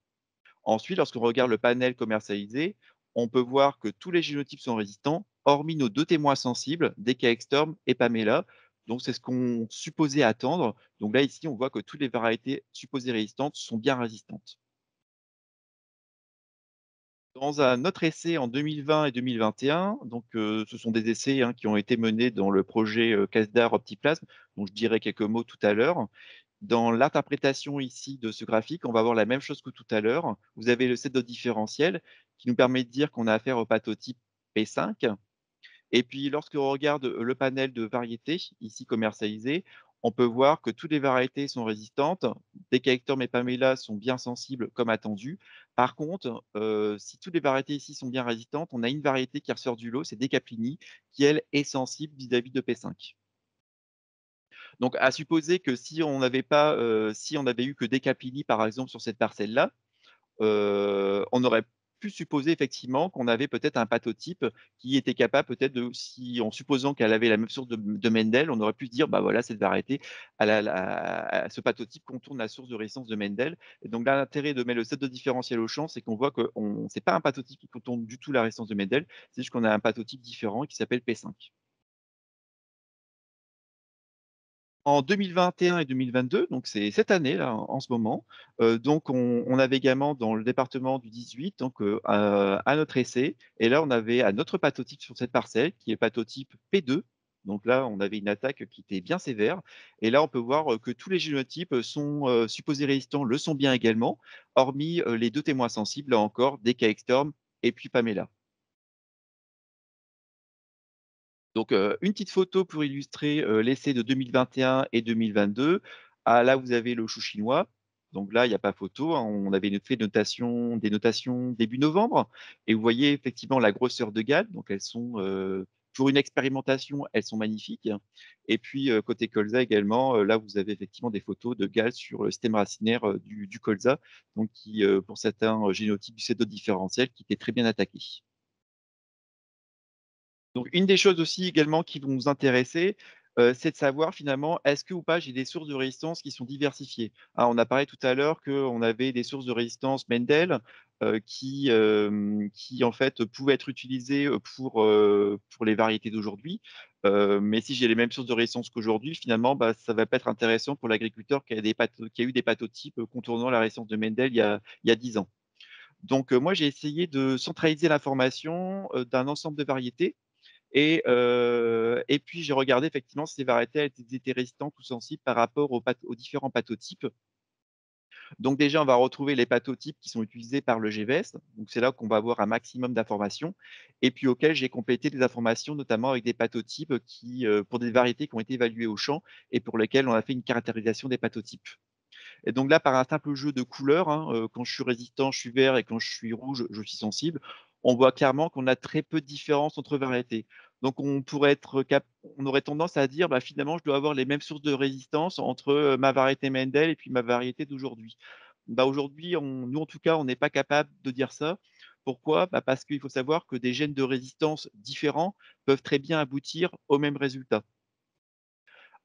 Ensuite, lorsqu'on regarde le panel commercialisé, on peut voir que tous les génotypes sont résistants, hormis nos deux témoins sensibles, Storm et Pamela. Donc, c'est ce qu'on supposait attendre. Donc là, ici, on voit que toutes les variétés supposées résistantes sont bien résistantes. Dans un autre essai en 2020 et 2021, donc euh, ce sont des essais hein, qui ont été menés dans le projet euh, CASDAR Optiplasme, dont je dirai quelques mots tout à l'heure. Dans l'interprétation ici de ce graphique, on va voir la même chose que tout à l'heure. Vous avez le set de différentiel qui nous permet de dire qu'on a affaire au pathotype P5. Et puis, lorsqu'on regarde le panel de variétés ici commercialisées, on peut voir que toutes les variétés sont résistantes. Et Pamela sont bien sensibles comme attendu. Par contre, euh, si toutes les variétés ici sont bien résistantes, on a une variété qui ressort du lot, c'est Decaplini, qui elle est sensible vis-à-vis de P5. Donc, à supposer que si on n'avait pas, euh, si on avait eu que des capillis, par exemple, sur cette parcelle-là, euh, on aurait pu supposer effectivement qu'on avait peut-être un pathotype qui était capable peut-être de, si en supposant qu'elle avait la même source de, Mendel, on aurait pu se dire, bah voilà, cette variété, à ce pathotype contourne la source de résistance de Mendel. Donc l'intérêt de mettre le set de différentiel au champ, c'est qu'on voit que ce n'est pas un pathotype qui contourne du tout la résistance de Mendel, c'est juste qu'on a un pathotype différent qui s'appelle P5. En 2021 et 2022, donc c'est cette année là en, ce moment. Euh, donc on, avait également dans le département du 18 donc euh, à notre essai et là on avait un autre pathotype sur cette parcelle qui est pathotype P2 Donc là, on avait une attaque qui était bien sévère. Et là, on peut voir que tous les génotypes sont supposés résistants, le sont bien également, hormis les deux témoins sensibles, là encore, DKX et puis Pamela. Donc, une petite photo pour illustrer l'essai de 2021 et 2022. Ah, là, vous avez le chou chinois. Donc là, il n'y a pas photo. Hein. On avait fait des notations début novembre. Et vous voyez effectivement la grosseur de Galles. Donc elles sont, pour une expérimentation, elles sont magnifiques. Et puis côté colza également, là, vous avez effectivement des photos de Galles sur le système racinaire du, colza, donc qui, pour certains génotypes du pseudo différentiel, qui était très bien attaqué. Donc, une des choses aussi également qui vont nous intéresser, c'est de savoir finalement, est-ce que ou pas j'ai des sources de résistance qui sont diversifiées? On a parlé tout à l'heure qu'on avait des sources de résistance Mendel qui, qui en fait pouvaient être utilisées pour, pour les variétés d'aujourd'hui. mais si j'ai les mêmes sources de résistance qu'aujourd'hui, finalement, bah, ça ne va pas être intéressant pour l'agriculteur qui, a qui a eu des patotypes contournant la résistance de Mendel il y a, il y a 10 ans. Donc moi, j'ai essayé de centraliser l'information d'un ensemble de variétés et, et puis, j'ai regardé effectivement si ces variétés étaient résistantes ou sensibles par rapport aux, différents pathotypes. Donc déjà, on va retrouver les pathotypes qui sont utilisés par le GVS. Donc c'est là qu'on va avoir un maximum d'informations. Et puis auquel j'ai complété des informations, notamment avec des pathotypes qui, pour des variétés qui ont été évaluées au champ et pour lesquelles on a fait une caractérisation des pathotypes. Et donc là, par un simple jeu de couleurs, hein, quand je suis résistant, je suis vert et quand je suis rouge, je suis sensible, on voit clairement qu'on a très peu de différence entre variétés. Donc, on pourrait être on aurait tendance à dire, bah, finalement, je dois avoir les mêmes sources de résistance entre ma variété Mendel et puis ma variété d'aujourd'hui. Bah, aujourd'hui, nous, en tout cas, on n'est pas capable de dire ça. Pourquoi? Bah, Parce qu'il faut savoir que des gènes de résistance différents peuvent très bien aboutir au même résultat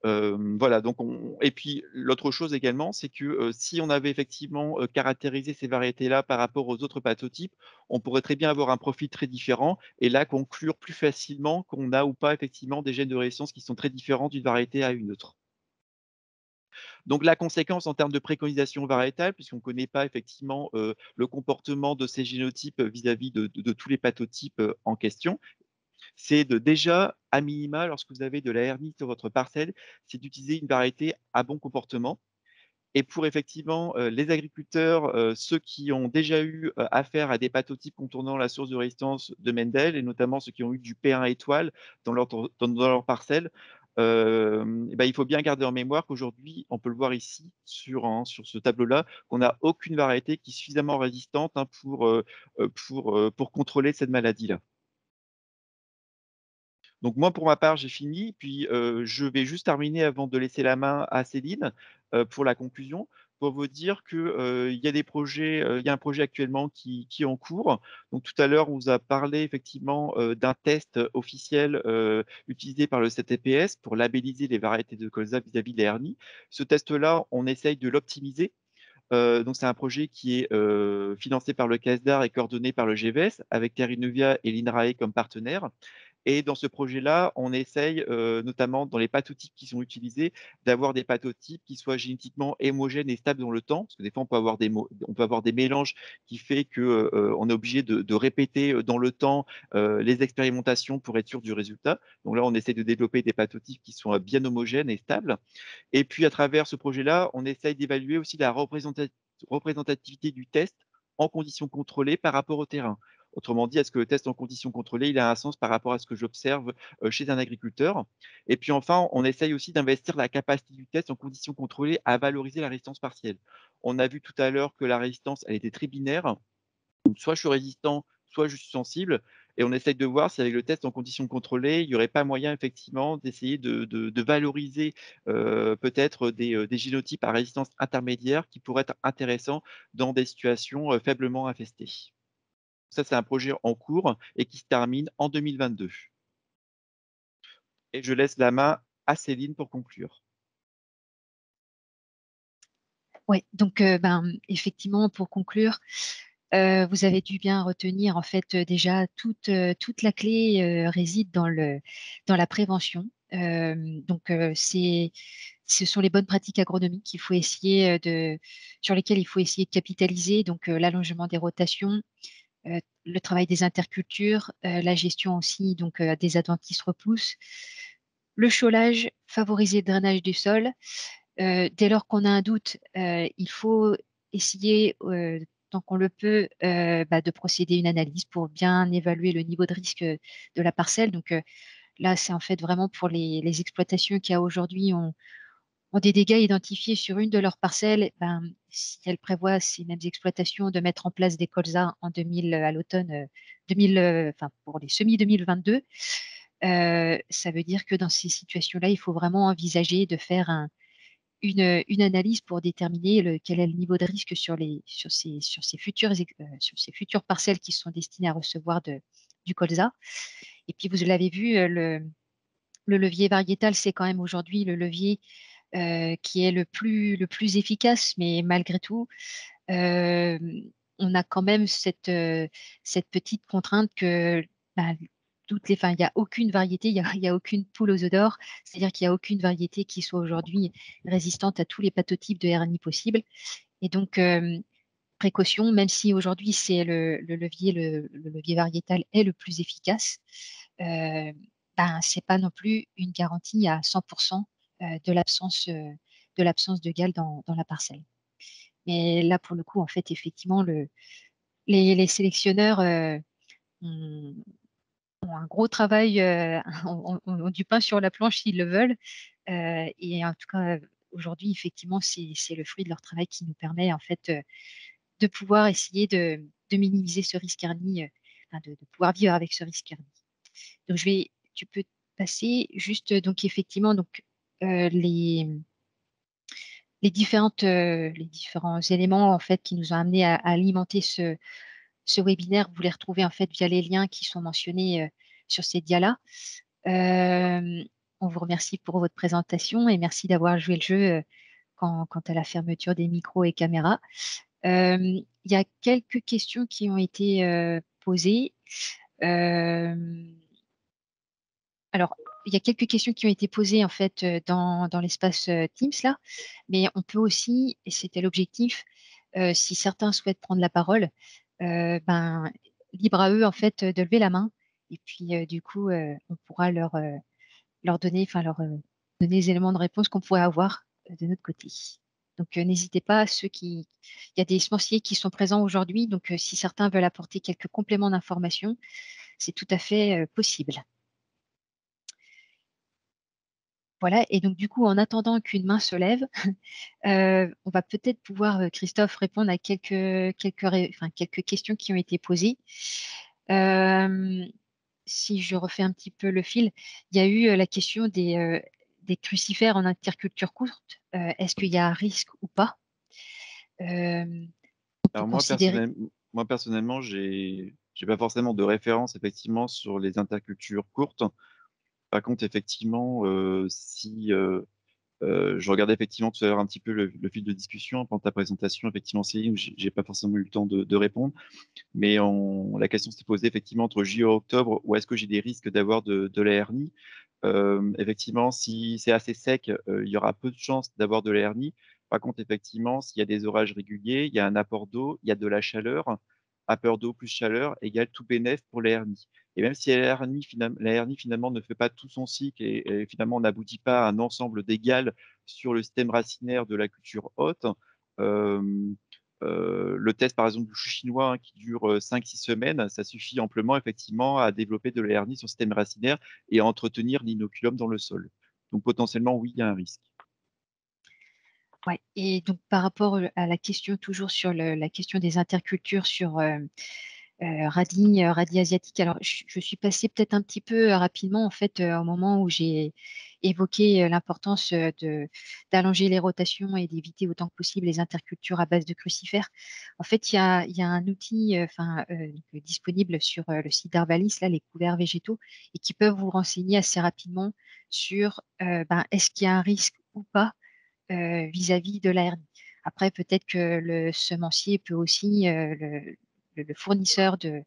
voilà, donc et puis l'autre chose également, c'est que si on avait effectivement caractérisé ces variétés-là par rapport aux autres pathotypes, on pourrait très bien avoir un profil très différent et là conclure plus facilement qu'on a ou pas effectivement des gènes de résistance qui sont très différents d'une variété à une autre. Donc la conséquence en termes de préconisation variétale, puisqu'on ne connaît pas effectivement le comportement de ces génotypes vis-à-vis de, tous les pathotypes en question, c'est de déjà, à minima, lorsque vous avez de la hernie sur votre parcelle, c'est d'utiliser une variété à bon comportement. Et pour effectivement les agriculteurs, ceux qui ont déjà eu affaire à des pathotypes contournant la source de résistance de Mendel, et notamment ceux qui ont eu du P1 étoile dans leur, dans, leur parcelle, ben, il faut bien garder en mémoire qu'aujourd'hui, on peut le voir ici sur, sur ce tableau-là, qu'on n'a aucune variété qui est suffisamment résistante hein, pour, pour, pour contrôler cette maladie-là. Donc moi, pour ma part, j'ai fini. Puis je vais juste terminer avant de laisser la main à Céline pour la conclusion, pour vous dire qu'il y a des projets, il y a un projet actuellement qui, est en cours. Donc tout à l'heure, on vous a parlé effectivement d'un test officiel utilisé par le CTPS pour labelliser les variétés de colza vis-à-vis de hernie. Ce test-là, on essaye de l'optimiser. donc c'est un projet qui est financé par le CASDAR et coordonné par le GVS avec Terrinevia et l'INRAE comme partenaires. Et dans ce projet-là, on essaye, notamment dans les pathotypes qui sont utilisés, d'avoir des pathotypes qui soient génétiquement homogènes et stables dans le temps. Parce que des fois, on peut avoir des, on avoir des mélanges qui fait qu'on est obligé de, répéter dans le temps les expérimentations pour être sûr du résultat. Donc là, on essaie de développer des pathotypes qui sont bien homogènes et stables. Et puis, à travers ce projet-là, on essaye d'évaluer aussi la représentativité du test en conditions contrôlées par rapport au terrain. Autrement dit, est-ce que le test en conditions contrôlées, il a un sens par rapport à ce que j'observe chez un agriculteur? Et puis enfin, on essaye aussi d'investir la capacité du test en conditions contrôlées à valoriser la résistance partielle. On a vu tout à l'heure que la résistance, était très binaire. soit je suis résistant, soit je suis sensible. Et on essaye de voir si avec le test en conditions contrôlées, il n'y aurait pas moyen effectivement d'essayer de, valoriser peut-être des, des, génotypes à résistance intermédiaire qui pourraient être intéressants dans des situations faiblement infestées. Ça, c'est un projet en cours et qui se termine en 2022. Et je laisse la main à Céline pour conclure. Oui, donc euh, ben, effectivement, pour conclure, euh, vous avez dû bien retenir en fait déjà toute, euh, la clé réside dans, la prévention. donc ce sont les bonnes pratiques agronomiques qu'il faut essayer de, sur lesquelles il faut essayer de capitaliser. Donc l'allongement des rotations, euh, le travail des intercultures, euh, la gestion aussi donc euh, des adventices repousses, le cholage, favoriser le drainage du sol. dès lors qu'on a un doute, il faut essayer, tant qu'on le peut, bah, de procéder à une analyse pour bien évaluer le niveau de risque de la parcelle. Donc là, c'est en fait vraiment pour les, exploitations qui aujourd'hui ont, ont des dégâts identifiés sur une de leurs parcelles, ben, si elles prévoient ces mêmes exploitations de mettre en place des colzas en 2000 à l'automne 2000, enfin pour les semis 2022, ça veut dire que dans ces situations-là, il faut vraiment envisager de faire un, une, une, analyse pour déterminer quel est le niveau de risque sur, les, sur, ces, sur, ces futures, euh, sur ces futures parcelles qui sont destinées à recevoir du colza. Et puis, vous l'avez vu, euh, le, le, levier variétal, c'est quand même aujourd'hui le levier euh, qui est le plus, le plus efficace, mais malgré tout, euh, on a quand même cette, cette petite contrainte que bah, les, il n'y a aucune variété, il n'y a, aucune poule aux œufs c'est-à-dire qu'il n'y a aucune variété qui soit aujourd'hui résistante à tous les pathotypes de RNI possibles. Et donc, euh, précaution, même si aujourd'hui c'est le, levier, le, levier variétal est le plus efficace, euh, ben, ce n'est pas non plus une garantie à 100% euh, de l'absence de l'absence de gale dans, la parcelle. Mais là, pour le coup, en fait, effectivement, le, les, sélectionneurs un gros travail, euh, ont, du pain sur la planche s'ils le veulent. Euh, et en tout cas, aujourd'hui, effectivement, c'est le fruit de leur travail qui nous permet en fait euh, de pouvoir essayer de, minimiser ce risque hernie, de, pouvoir vivre avec ce risque hernie. Donc, je vais, tu peux passer juste, donc effectivement, donc les les différentes les différents éléments en fait qui nous ont amenés à alimenter ce, webinaire, vous les retrouvez en fait via les liens qui sont mentionnés euh, sur ces dias-là. Euh, on vous remercie pour votre présentation et merci d'avoir joué le jeu euh, quant, à la fermeture des micros et caméras. il y a quelques questions qui ont été posées. alors, il y a quelques questions qui ont été posées en fait dans, dans l'espace Teams là, mais on peut aussi, et c'était l'objectif, si certains souhaitent prendre la parole, ben, libre à eux en fait de lever la main. Et puis du coup, on pourra leur, leur donner, enfin leur donner les éléments de réponse qu'on pourrait avoir de notre côté. Donc n'hésitez pas, ceux qui, il y a des semenciers qui sont présents aujourd'hui, donc si certains veulent apporter quelques compléments d'information, c'est tout à fait possible. Voilà, et donc du coup, en attendant qu'une main se lève, euh, on va peut-être pouvoir, euh, Christophe, répondre à quelques, quelques, enfin, quelques questions qui ont été posées. Euh, si je refais un petit peu le fil, il y a eu la question des, des crucifères en interculture courte. Est-ce qu'il y a un risque ou pas? Alors moi, personnellement, moi, personnellement, j'ai pas forcément de référence effectivement sur les intercultures courtes. Par contre, effectivement, euh, si euh, euh, je regardais effectivement tout à l'heure un petit peu le, fil de discussion pendant ta présentation, effectivement, Céline, j'ai pas forcément eu le temps de, répondre, mais la question s'est posée effectivement entre juillet et octobre, où est-ce que j'ai des risques d'avoir de, la hernie? Effectivement, si c'est assez sec, il y aura peu de chances d'avoir de la hernie. Par contre, effectivement, s'il y a des orages réguliers, il y a un apport d'eau, il y a de la chaleur, apport d'eau plus chaleur égale tout bénéf pour la hernie. Et même si la hernie, finalement ne fait pas tout son cycle et, finalement n'aboutit pas à un ensemble d'égal sur le système racinaire de la culture haute, le test par exemple du chou chinois hein, qui dure 5-6 semaines, ça suffit amplement effectivement à développer de la hernie sur le système racinaire et à entretenir l'inoculum dans le sol. Donc potentiellement oui, il y a un risque. Ouais, et donc par rapport à la question, toujours sur la question des intercultures sur radis, euh, radis. Alors, je, suis passée peut-être un petit peu euh, rapidement, en fait, au moment où j'ai évoqué l'importance d'allonger les rotations et d'éviter autant que possible les intercultures à base de crucifères. En fait, il y a, y a un outil disponible sur le site d'Arvalis, là, les couverts végétaux, et qui peuvent vous renseigner assez rapidement sur ben, est-ce qu'il y a un risque ou pas vis-à-vis de la hernie. Après, peut-être que le semencier peut aussi, le, le, fournisseur de,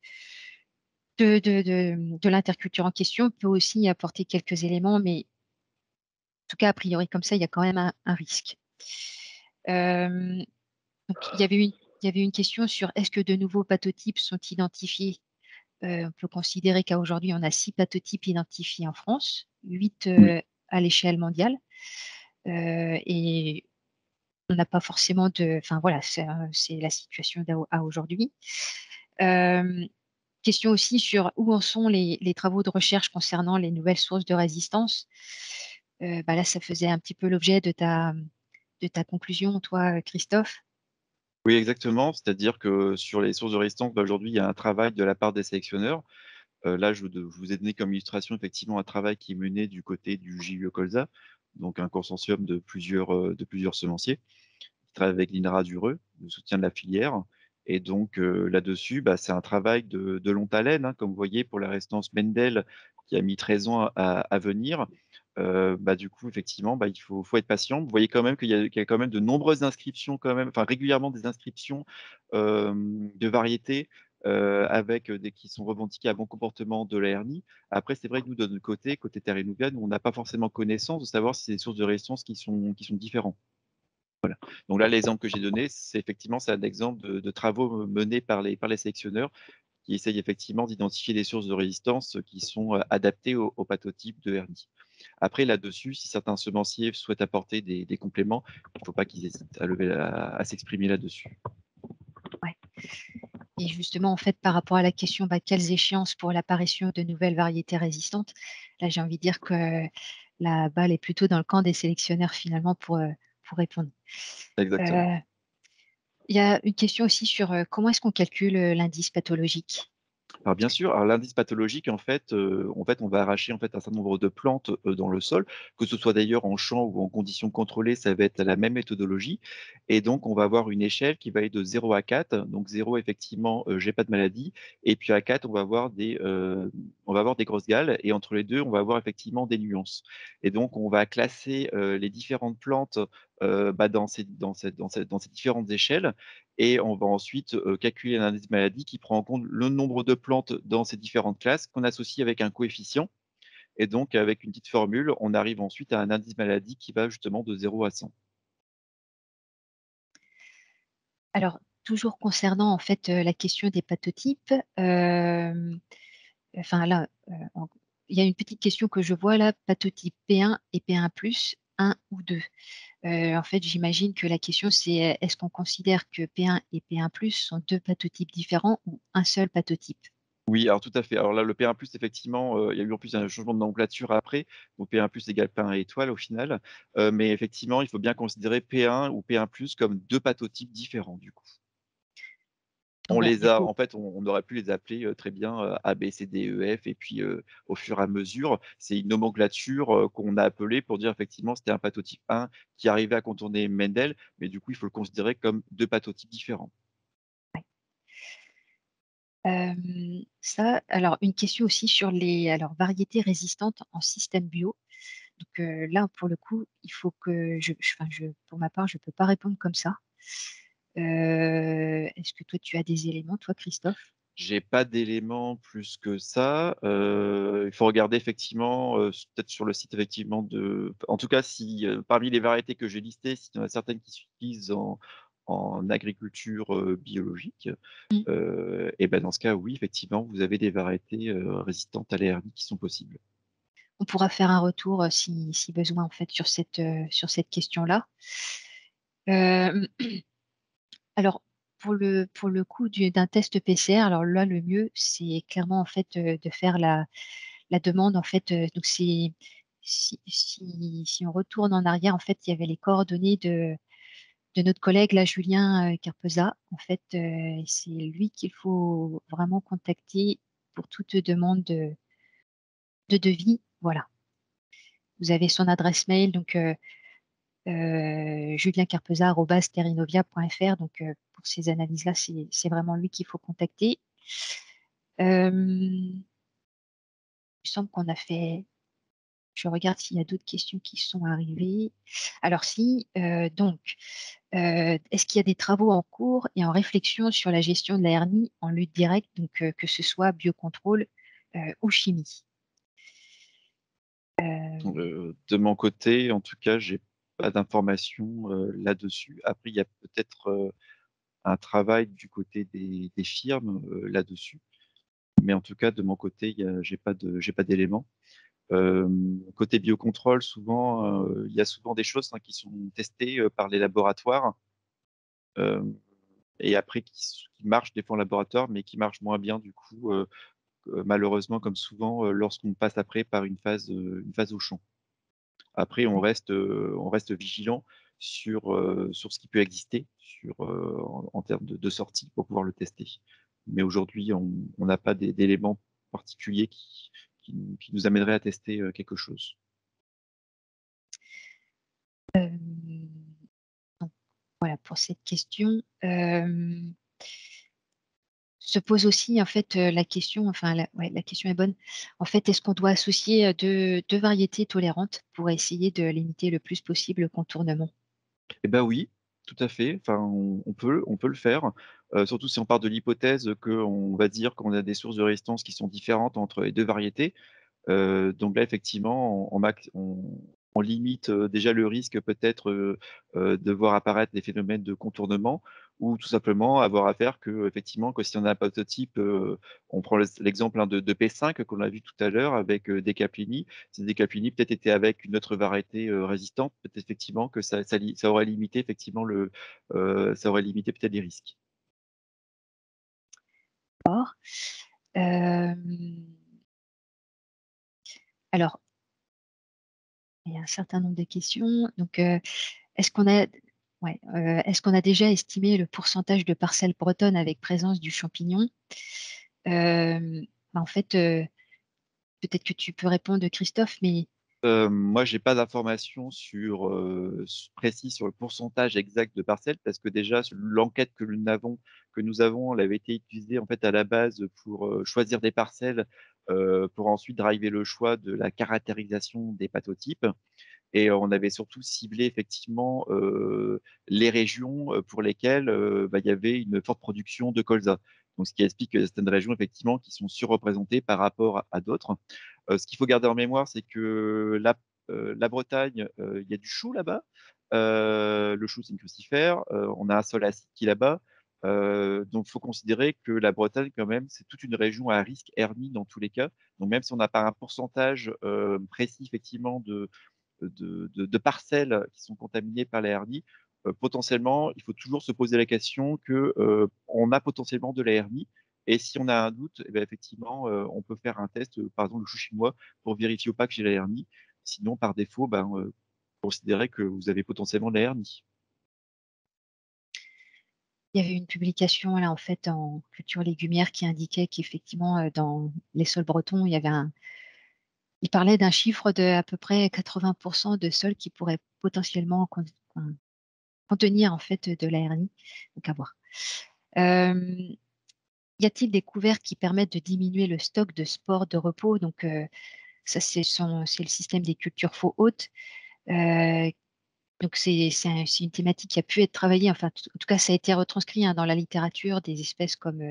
de, de, l'interculture en question peut aussi apporter quelques éléments, mais en tout cas, a priori, comme ça, il y a quand même un, risque. Euh, il, y avait une, il y avait une question sur est-ce que de nouveaux pathotypes sont identifiés euh, On peut considérer qu'à aujourd'hui, on a six pathotypes identifiés en France, huit, euh, à l'échelle mondiale. et on n'a pas forcément de. Enfin voilà, c'est la situation à aujourd'hui. question aussi sur où en sont les, travaux de recherche concernant les nouvelles sources de résistance. Bah là, ça faisait un petit peu l'objet de ta, de ta conclusion, toi, Christophe. Oui, exactement. C'est-à-dire que sur les sources de résistance, bah, aujourd'hui, il y a un travail de la part des sélectionneurs. là, je, vous ai donné comme illustration effectivement un travail qui est mené du côté du JUE Colza, donc un consortium de plusieurs, de plusieurs semenciers travaille avec l'INRA Dureux, le soutien de la filière. Et donc euh, là-dessus, bah, c'est un travail de, de longue haleine, hein, comme vous voyez pour la résistance Mendel qui a mis 13 ans à, venir. Euh, bah, du coup, effectivement, bah, il faut, être patient. Vous voyez quand même qu'il y, a quand même de nombreuses inscriptions, quand même, enfin régulièrement des inscriptions euh, de variétés euh, avec des qui sont revendiquées à bon comportement de la hernie. Après, c'est vrai que nous, de notre côté, côté Terre nous, on n'a pas forcément connaissance de savoir si c'est sources de résistance qui sont, qui sont différentes. Donc là, l'exemple que j'ai donné, c'est effectivement un exemple de, travaux menés par les, par les sélectionneurs qui essayent effectivement d'identifier des sources de résistance qui sont euh, adaptées au, pathotype de hernie. Après, là-dessus, si certains semenciers souhaitent apporter des, compléments, il ne faut pas qu'ils hésitent à, à, s'exprimer là-dessus. Ouais. Et justement, en fait, par rapport à la question, bah, quelles échéances pour l'apparition de nouvelles variétés résistantes Là, j'ai envie de dire que la balle est plutôt dans le camp des sélectionneurs finalement pour, pour répondre. Exactement. Euh, il y a une question aussi sur comment est-ce qu'on calcule l'indice pathologique? Alors bien sûr, l'indice pathologique, en fait, en fait, on va arracher en fait un certain nombre de plantes dans le sol, que ce soit d'ailleurs en champ ou en conditions contrôlées, ça va être la même méthodologie. Et donc, on va avoir une échelle qui va aller de 0 à 4. Donc 0, effectivement, j'ai pas de maladie. Et puis à 4, on va avoir des, on va avoir des grosses gales. Et entre les deux, on va avoir effectivement des nuances. Et donc, on va classer les différentes plantes bah, dans, ces, différentes échelles et on va ensuite calculer un indice maladie qui prend en compte le nombre de plantes dans ces différentes classes qu'on associe avec un coefficient. Et donc, avec une petite formule, on arrive ensuite à un indice maladie qui va justement de 0 à 100. Alors, toujours concernant en fait la question des pathotypes, enfin là, il y a une petite question que je vois là, pathotype P1 et P1+, 1 ou 2 en fait, j'imagine que la question, c'est est-ce qu'on considère que P1 et P1 sont deux pathotypes différents ou un seul pathotype? Oui, alors tout à fait. Alors là, le P1 effectivement, il y a eu en plus un changement de nomenclature après. Donc P1 égale P1 étoile au final. mais effectivement, il faut bien considérer P1 ou P1 comme deux pathotypes différents du coup. On les a, en fait, on, aurait pu les appeler très bien A, B, C, D, E, F, et puis au fur et à mesure, c'est une nomenclature qu'on a appelée pour dire effectivement c'était un pathotype 1 qui arrivait à contourner Mendel, mais du coup il faut le considérer comme deux pathotypes différents. ça, alors une question aussi sur les alors, variétés résistantes en système bio. Donc là, pour le coup, il faut que je, je pour ma part, je ne peux pas répondre comme ça. Euh, est-ce que toi, tu as des éléments, toi, Christophe? J'ai pas d'éléments plus que ça. Euh, il faut regarder effectivement, euh, peut-être sur le site effectivement de. En tout cas, si parmi les variétés que j'ai listées, s'il y en a certaines qui s'utilisent en, agriculture biologique, mmh. et ben dans ce cas, oui, effectivement, vous avez des variétés résistantes à l'hernie qui sont possibles. On pourra faire un retour si, besoin en fait sur cette, sur cette question-là. Alors, pour le, pour le coup d'un test PCR, alors là, le mieux, c'est clairement en fait de faire la, la demande. En fait, euh, donc si, si, on retourne en arrière, en fait, il y avait les coordonnées de, de notre collègue là, Julien Carpeza. En fait, c'est lui qu'il faut vraiment contacter pour toute demande de, de devis. Voilà. Vous avez son adresse mail, donc juliencarpeza.terinovia.fr. Donc, euh, pour ces analyses-là, c'est vraiment lui qu'il faut contacter. Euh, il semble qu'on a fait. Je regarde s'il y a d'autres questions qui sont arrivées. Alors, si, euh, donc, est-ce qu'il y a des travaux en cours et en réflexion sur la gestion de la hernie en lutte directe, donc que ce soit biocontrôle ou chimie? De mon côté, en tout cas, j'ai pas d'informations là-dessus. Après, il y a peut-être un travail du côté des, firmes là-dessus. Mais en tout cas, de mon côté, j'ai pas d'éléments. côté biocontrôle, souvent, il y a souvent des choses hein, qui sont testées par les laboratoires et après qui, marchent des fois en laboratoire, mais qui marchent moins bien du coup, malheureusement, comme souvent, lorsqu'on passe après par une phase au champ. Après, on reste, on reste vigilant sur, sur ce qui peut exister sur, en, termes de, sortie pour pouvoir le tester. Mais aujourd'hui, on n'a pas d'éléments particuliers qui, qui, nous amèneraient à tester quelque chose. voilà pour cette question. Se pose aussi en fait la question, enfin la, la question est bonne. En fait, est-ce qu'on doit associer deux, deux variétés tolérantes pour essayer de limiter le plus possible le contournement? Eh ben oui, tout à fait. On, peut, on peut le faire. Surtout si on part de l'hypothèse qu'on va dire qu'on a des sources de résistance qui sont différentes entre les deux variétés. Donc là, effectivement, on, limite déjà le risque peut-être de voir apparaître des phénomènes de contournement ou tout simplement avoir à faire que, effectivement, que si on a un prototype, euh, on prend l'exemple hein, de, P5 qu'on a vu tout à l'heure avec euh, Decaplini. Si Decaplini peut-être était avec une autre variété euh, résistante, peut-être effectivement que ça, ça, aurait limité effectivement le, ça aurait limité peut-être les risques. alors, il y a un certain nombre de questions. Donc, est-ce qu'on a euh, est-ce qu'on a déjà estimé le pourcentage de parcelles bretonnes avec présence du champignon? Euh, bah, En fait, euh, peut-être que tu peux répondre, Christophe, mais moi, je n'ai pas d'informations sur, précises sur le pourcentage exact de parcelles parce que déjà, l'enquête que nous avons, que nous avons, elle avait été utilisée en fait à la base pour choisir des parcelles pour ensuite driver le choix de la caractérisation des pathotypes. Et on avait surtout ciblé effectivement les régions pour lesquelles bah, il y avait une forte production de colza. Donc, ce qui explique que certaines régions, effectivement, qui sont surreprésentées par rapport à, d'autres. ce qu'il faut garder en mémoire, c'est que la, Bretagne, il y a du chou là-bas. le chou, c'est une crucifère. on a un sol acide qui là-bas. donc, il faut considérer que la Bretagne, quand même, c'est toute une région à risque hernie dans tous les cas. Donc, même si on n'a pas un pourcentage précis, effectivement, de, de, parcelles qui sont contaminées par la hernie, euh, potentiellement, il faut toujours se poser la question que euh, on a potentiellement de la hernie. Et si on a un doute, eh effectivement, euh, on peut faire un test, par exemple le chou chinois, pour vérifier ou pas que j'ai la hernie. Sinon, par défaut, ben, considérez que vous avez potentiellement la hernie. Il y avait une publication là en fait en culture légumière qui indiquait qu'effectivement dans les sols bretons, il y avait un, il parlait d'un chiffre de à peu près 80% de sols qui pourraient potentiellement contenir en fait de la hernie. Donc à y a-t-il des couverts qui permettent de diminuer le stock de sport de repos? Donc ça c'est le système des cultures faux hautes. donc c'est une thématique qui a pu être travaillée, enfin en tout cas ça a été retranscrit hein, dans la littérature des espèces comme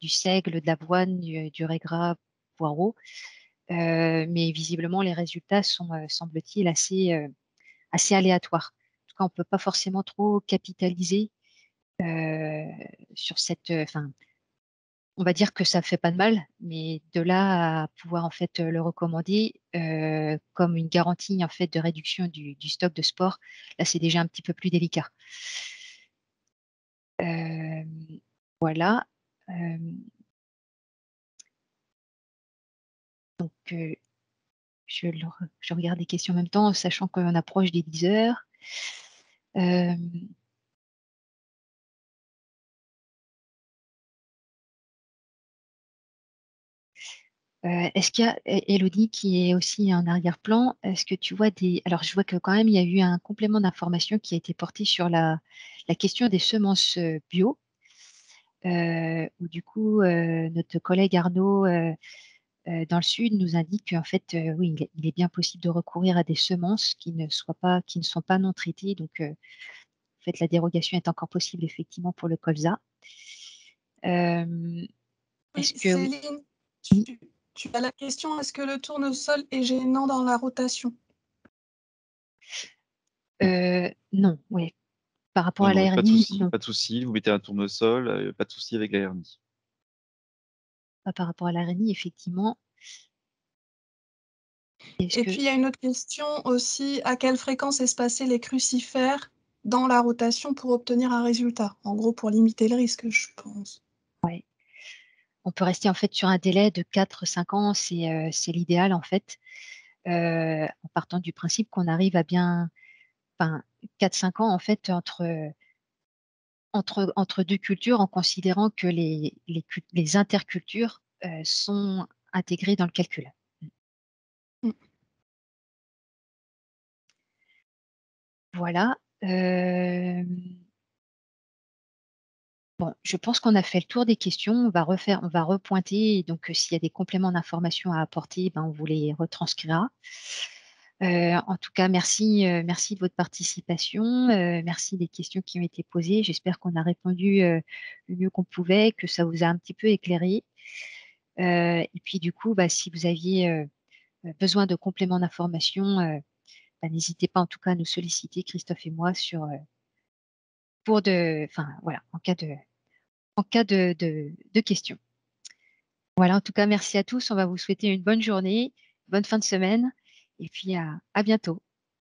du seigle, de l'avoine, du, du régras, poireau. Euh, mais visiblement, les résultats sont, euh, semble-t-il, assez, euh, assez aléatoires. En tout cas, on ne peut pas forcément trop capitaliser sur cette. On va dire que ça ne fait pas de mal, mais de là à pouvoir en fait le recommander comme une garantie en fait de réduction du, stock de sport, là c'est déjà un petit peu plus délicat. voilà. Donc, je, regarde les questions en même temps, sachant qu'on approche des 10 heures. est-ce qu'il y a Elodie qui est aussi en arrière-plan? Est-ce que tu vois des... Alors, je vois que quand même, il y a eu un complément d'information qui a été porté sur la, question des semences bio, où du coup, notre collègue Arnaud euh, dans le sud nous indique qu'en fait, euh, oui, il est bien possible de recourir à des semences qui ne, soient pas, qui ne sont pas non traitées. Donc, euh, en fait, la dérogation est encore possible effectivement pour le colza. est-ce que... Céline, tu, as la question, est-ce que le tournesol est gênant dans la rotation? Non, oui. Par rapport à la hernie. Pas de souci, vous mettez un tournesol, pas de souci avec la hernie par rapport à l'araignée, effectivement. Et puis, il y a une autre question aussi. À quelle fréquence espacer les crucifères dans la rotation pour obtenir un résultat? En gros, pour limiter le risque, je pense. Oui. On peut rester en fait sur un délai de 4-5 ans, c'est l'idéal en fait, en partant du principe qu'on arrive à bien, enfin 4-5 ans en fait entre, entre, entre deux cultures en considérant que les, les, les intercultures sont intégrées dans le calcul. Mmh. Voilà. Bon, je pense qu'on a fait le tour des questions. On va refaire, on va repointer. Donc, s'il y a des compléments d'informations à apporter, ben, on vous les retranscrira. En tout cas, merci, merci de votre participation. merci des questions qui ont été posées. J'espère qu'on a répondu le mieux qu'on pouvait, que ça vous a un petit peu éclairé. et puis, du coup, bah, si vous aviez besoin de compléments d'information, bah, n'hésitez pas en tout cas à nous solliciter, Christophe et moi, sur pour de, enfin voilà, en cas de, en cas de, de, questions. Voilà, en tout cas, merci à tous. On va vous souhaiter une bonne journée, bonne fin de semaine, et puis à bientôt.